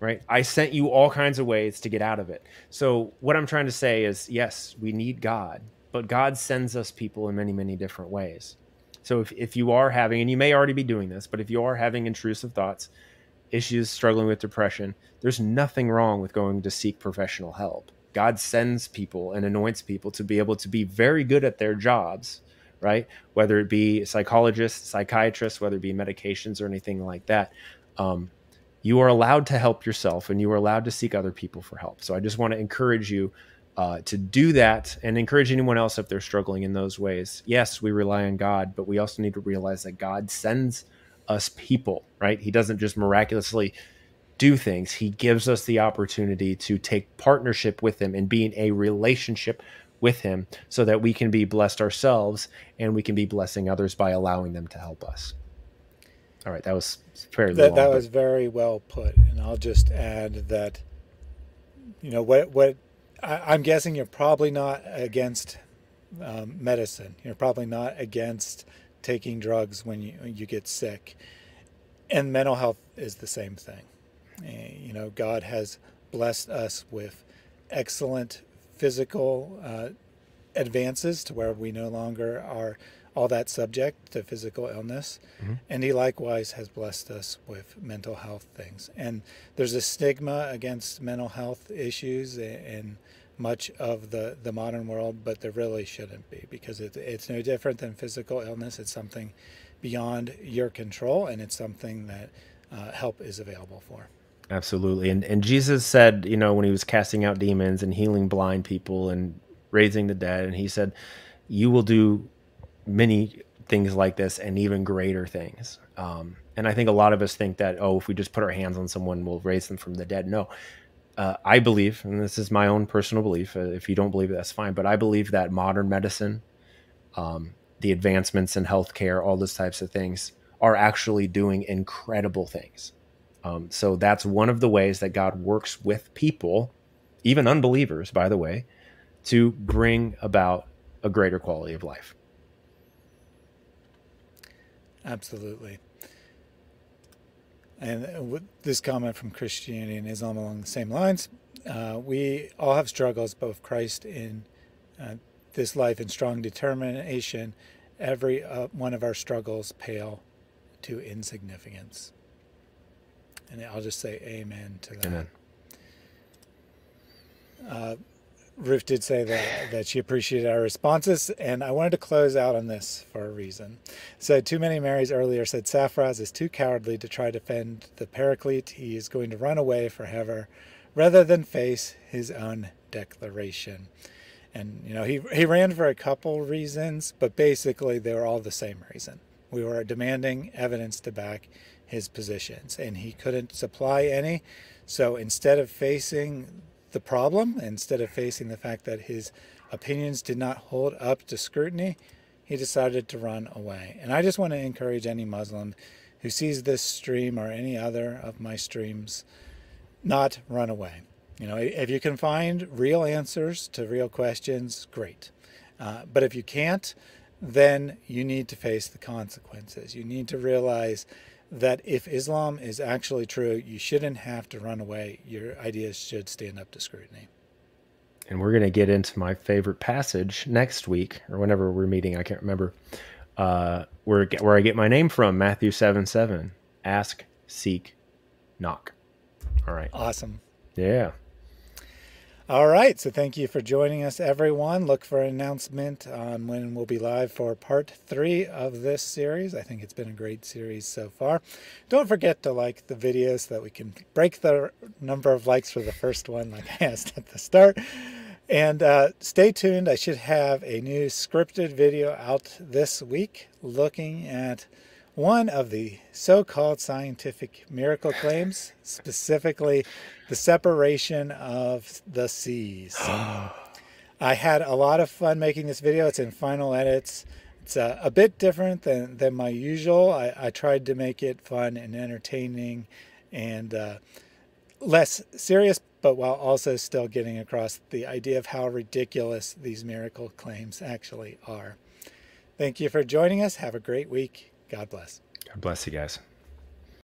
[SPEAKER 2] Right? I sent you all kinds of ways to get out of it. So what I'm trying to say is, yes, we need God, but God sends us people in many, many different ways. So if, if you are having, and you may already be doing this, but if you are having intrusive thoughts, issues struggling with depression, there's nothing wrong with going to seek professional help. God sends people and anoints people to be able to be very good at their jobs, right? Whether it be psychologists, psychiatrists, whether it be medications or anything like that. Um, you are allowed to help yourself and you are allowed to seek other people for help. So I just want to encourage you uh, to do that and encourage anyone else if they're struggling in those ways. Yes, we rely on God, but we also need to realize that God sends us people, right? He doesn't just miraculously do things. He gives us the opportunity to take partnership with him and be in a relationship with him so that we can be blessed ourselves and we can be blessing others by allowing them to help us. All right, that was fairly
[SPEAKER 1] that,
[SPEAKER 2] long,
[SPEAKER 1] that was very well put, and I'll just add that you know what what I, am guessing you're probably not against um, medicine. You're probably not against taking drugs when you you get sick. And mental health is the same thing. Eh, you know, God has blessed us with excellent physical uh, advances to where we no longer are all that subject to physical illness. Mm-hmm. And He likewise has blessed us with mental health things. And there's a stigma against mental health issues and much of the, the modern world, but there really shouldn't be because it, it's no different than physical illness. It's something beyond your control, and it's something that uh, help is available for.
[SPEAKER 2] Absolutely. And, and Jesus said, you know, when he was casting out demons and healing blind people and raising the dead, and he said, You will do many things like this and even greater things. Um, and I think a lot of us think that, oh, if we just put our hands on someone, we'll raise them from the dead. No. Uh, I believe, and this is my own personal belief, uh, if you don't believe it, that's fine, but I believe that modern medicine, um, the advancements in healthcare, all those types of things are actually doing incredible things. Um, so that's one of the ways that God works with people, even unbelievers, by the way, to bring about a greater quality of life.
[SPEAKER 1] Absolutely. And with this comment from Christianity and Islam along the same lines. Uh, we all have struggles, both Christ in uh, this life and strong determination. Every uh, one of our struggles pale to insignificance. And I'll just say amen to that. Amen. Ruth did say that, that she appreciated our responses, and I wanted to close out on this for a reason. So, too many Marys earlier said Sapphiraz is too cowardly to try to defend the Paraclete. He is going to run away forever rather than face his own declaration. And you know, he he ran for a couple reasons, but basically they were all the same reason. We were demanding evidence to back his positions, and he couldn't supply any. So instead of facing the problem, instead of facing the fact that his opinions did not hold up to scrutiny, he decided to run away. And I just want to encourage any Muslim who sees this stream or any other of my streams not run away. You know, if you can find real answers to real questions, great. Uh, but if you can't, then you need to face the consequences. You need to realize that if Islam is actually true, you shouldn't have to run away. Your ideas should stand up to scrutiny.
[SPEAKER 2] And we're going to get into my favorite passage next week or whenever we're meeting. I can't remember. Uh, where, where I get my name from Matthew 7 7. Ask, seek, knock. All right.
[SPEAKER 1] Awesome.
[SPEAKER 2] Yeah.
[SPEAKER 1] All right. So thank you for joining us, everyone. Look for an announcement on when we'll be live for part three of this series. I think it's been a great series so far. Don't forget to like the video so that we can break the number of likes for the first one, like I asked at the start. And uh, stay tuned. I should have a new scripted video out this week looking at one of the so called scientific miracle claims, specifically the separation of the seas. I had a lot of fun making this video. It's in final edits. It's a, a bit different than, than my usual. I, I, tried to make it fun and entertaining and uh, less serious, but while also still getting across the idea of how ridiculous these miracle claims actually are. Thank you for joining us. Have a great week. God bless.
[SPEAKER 2] God bless you guys.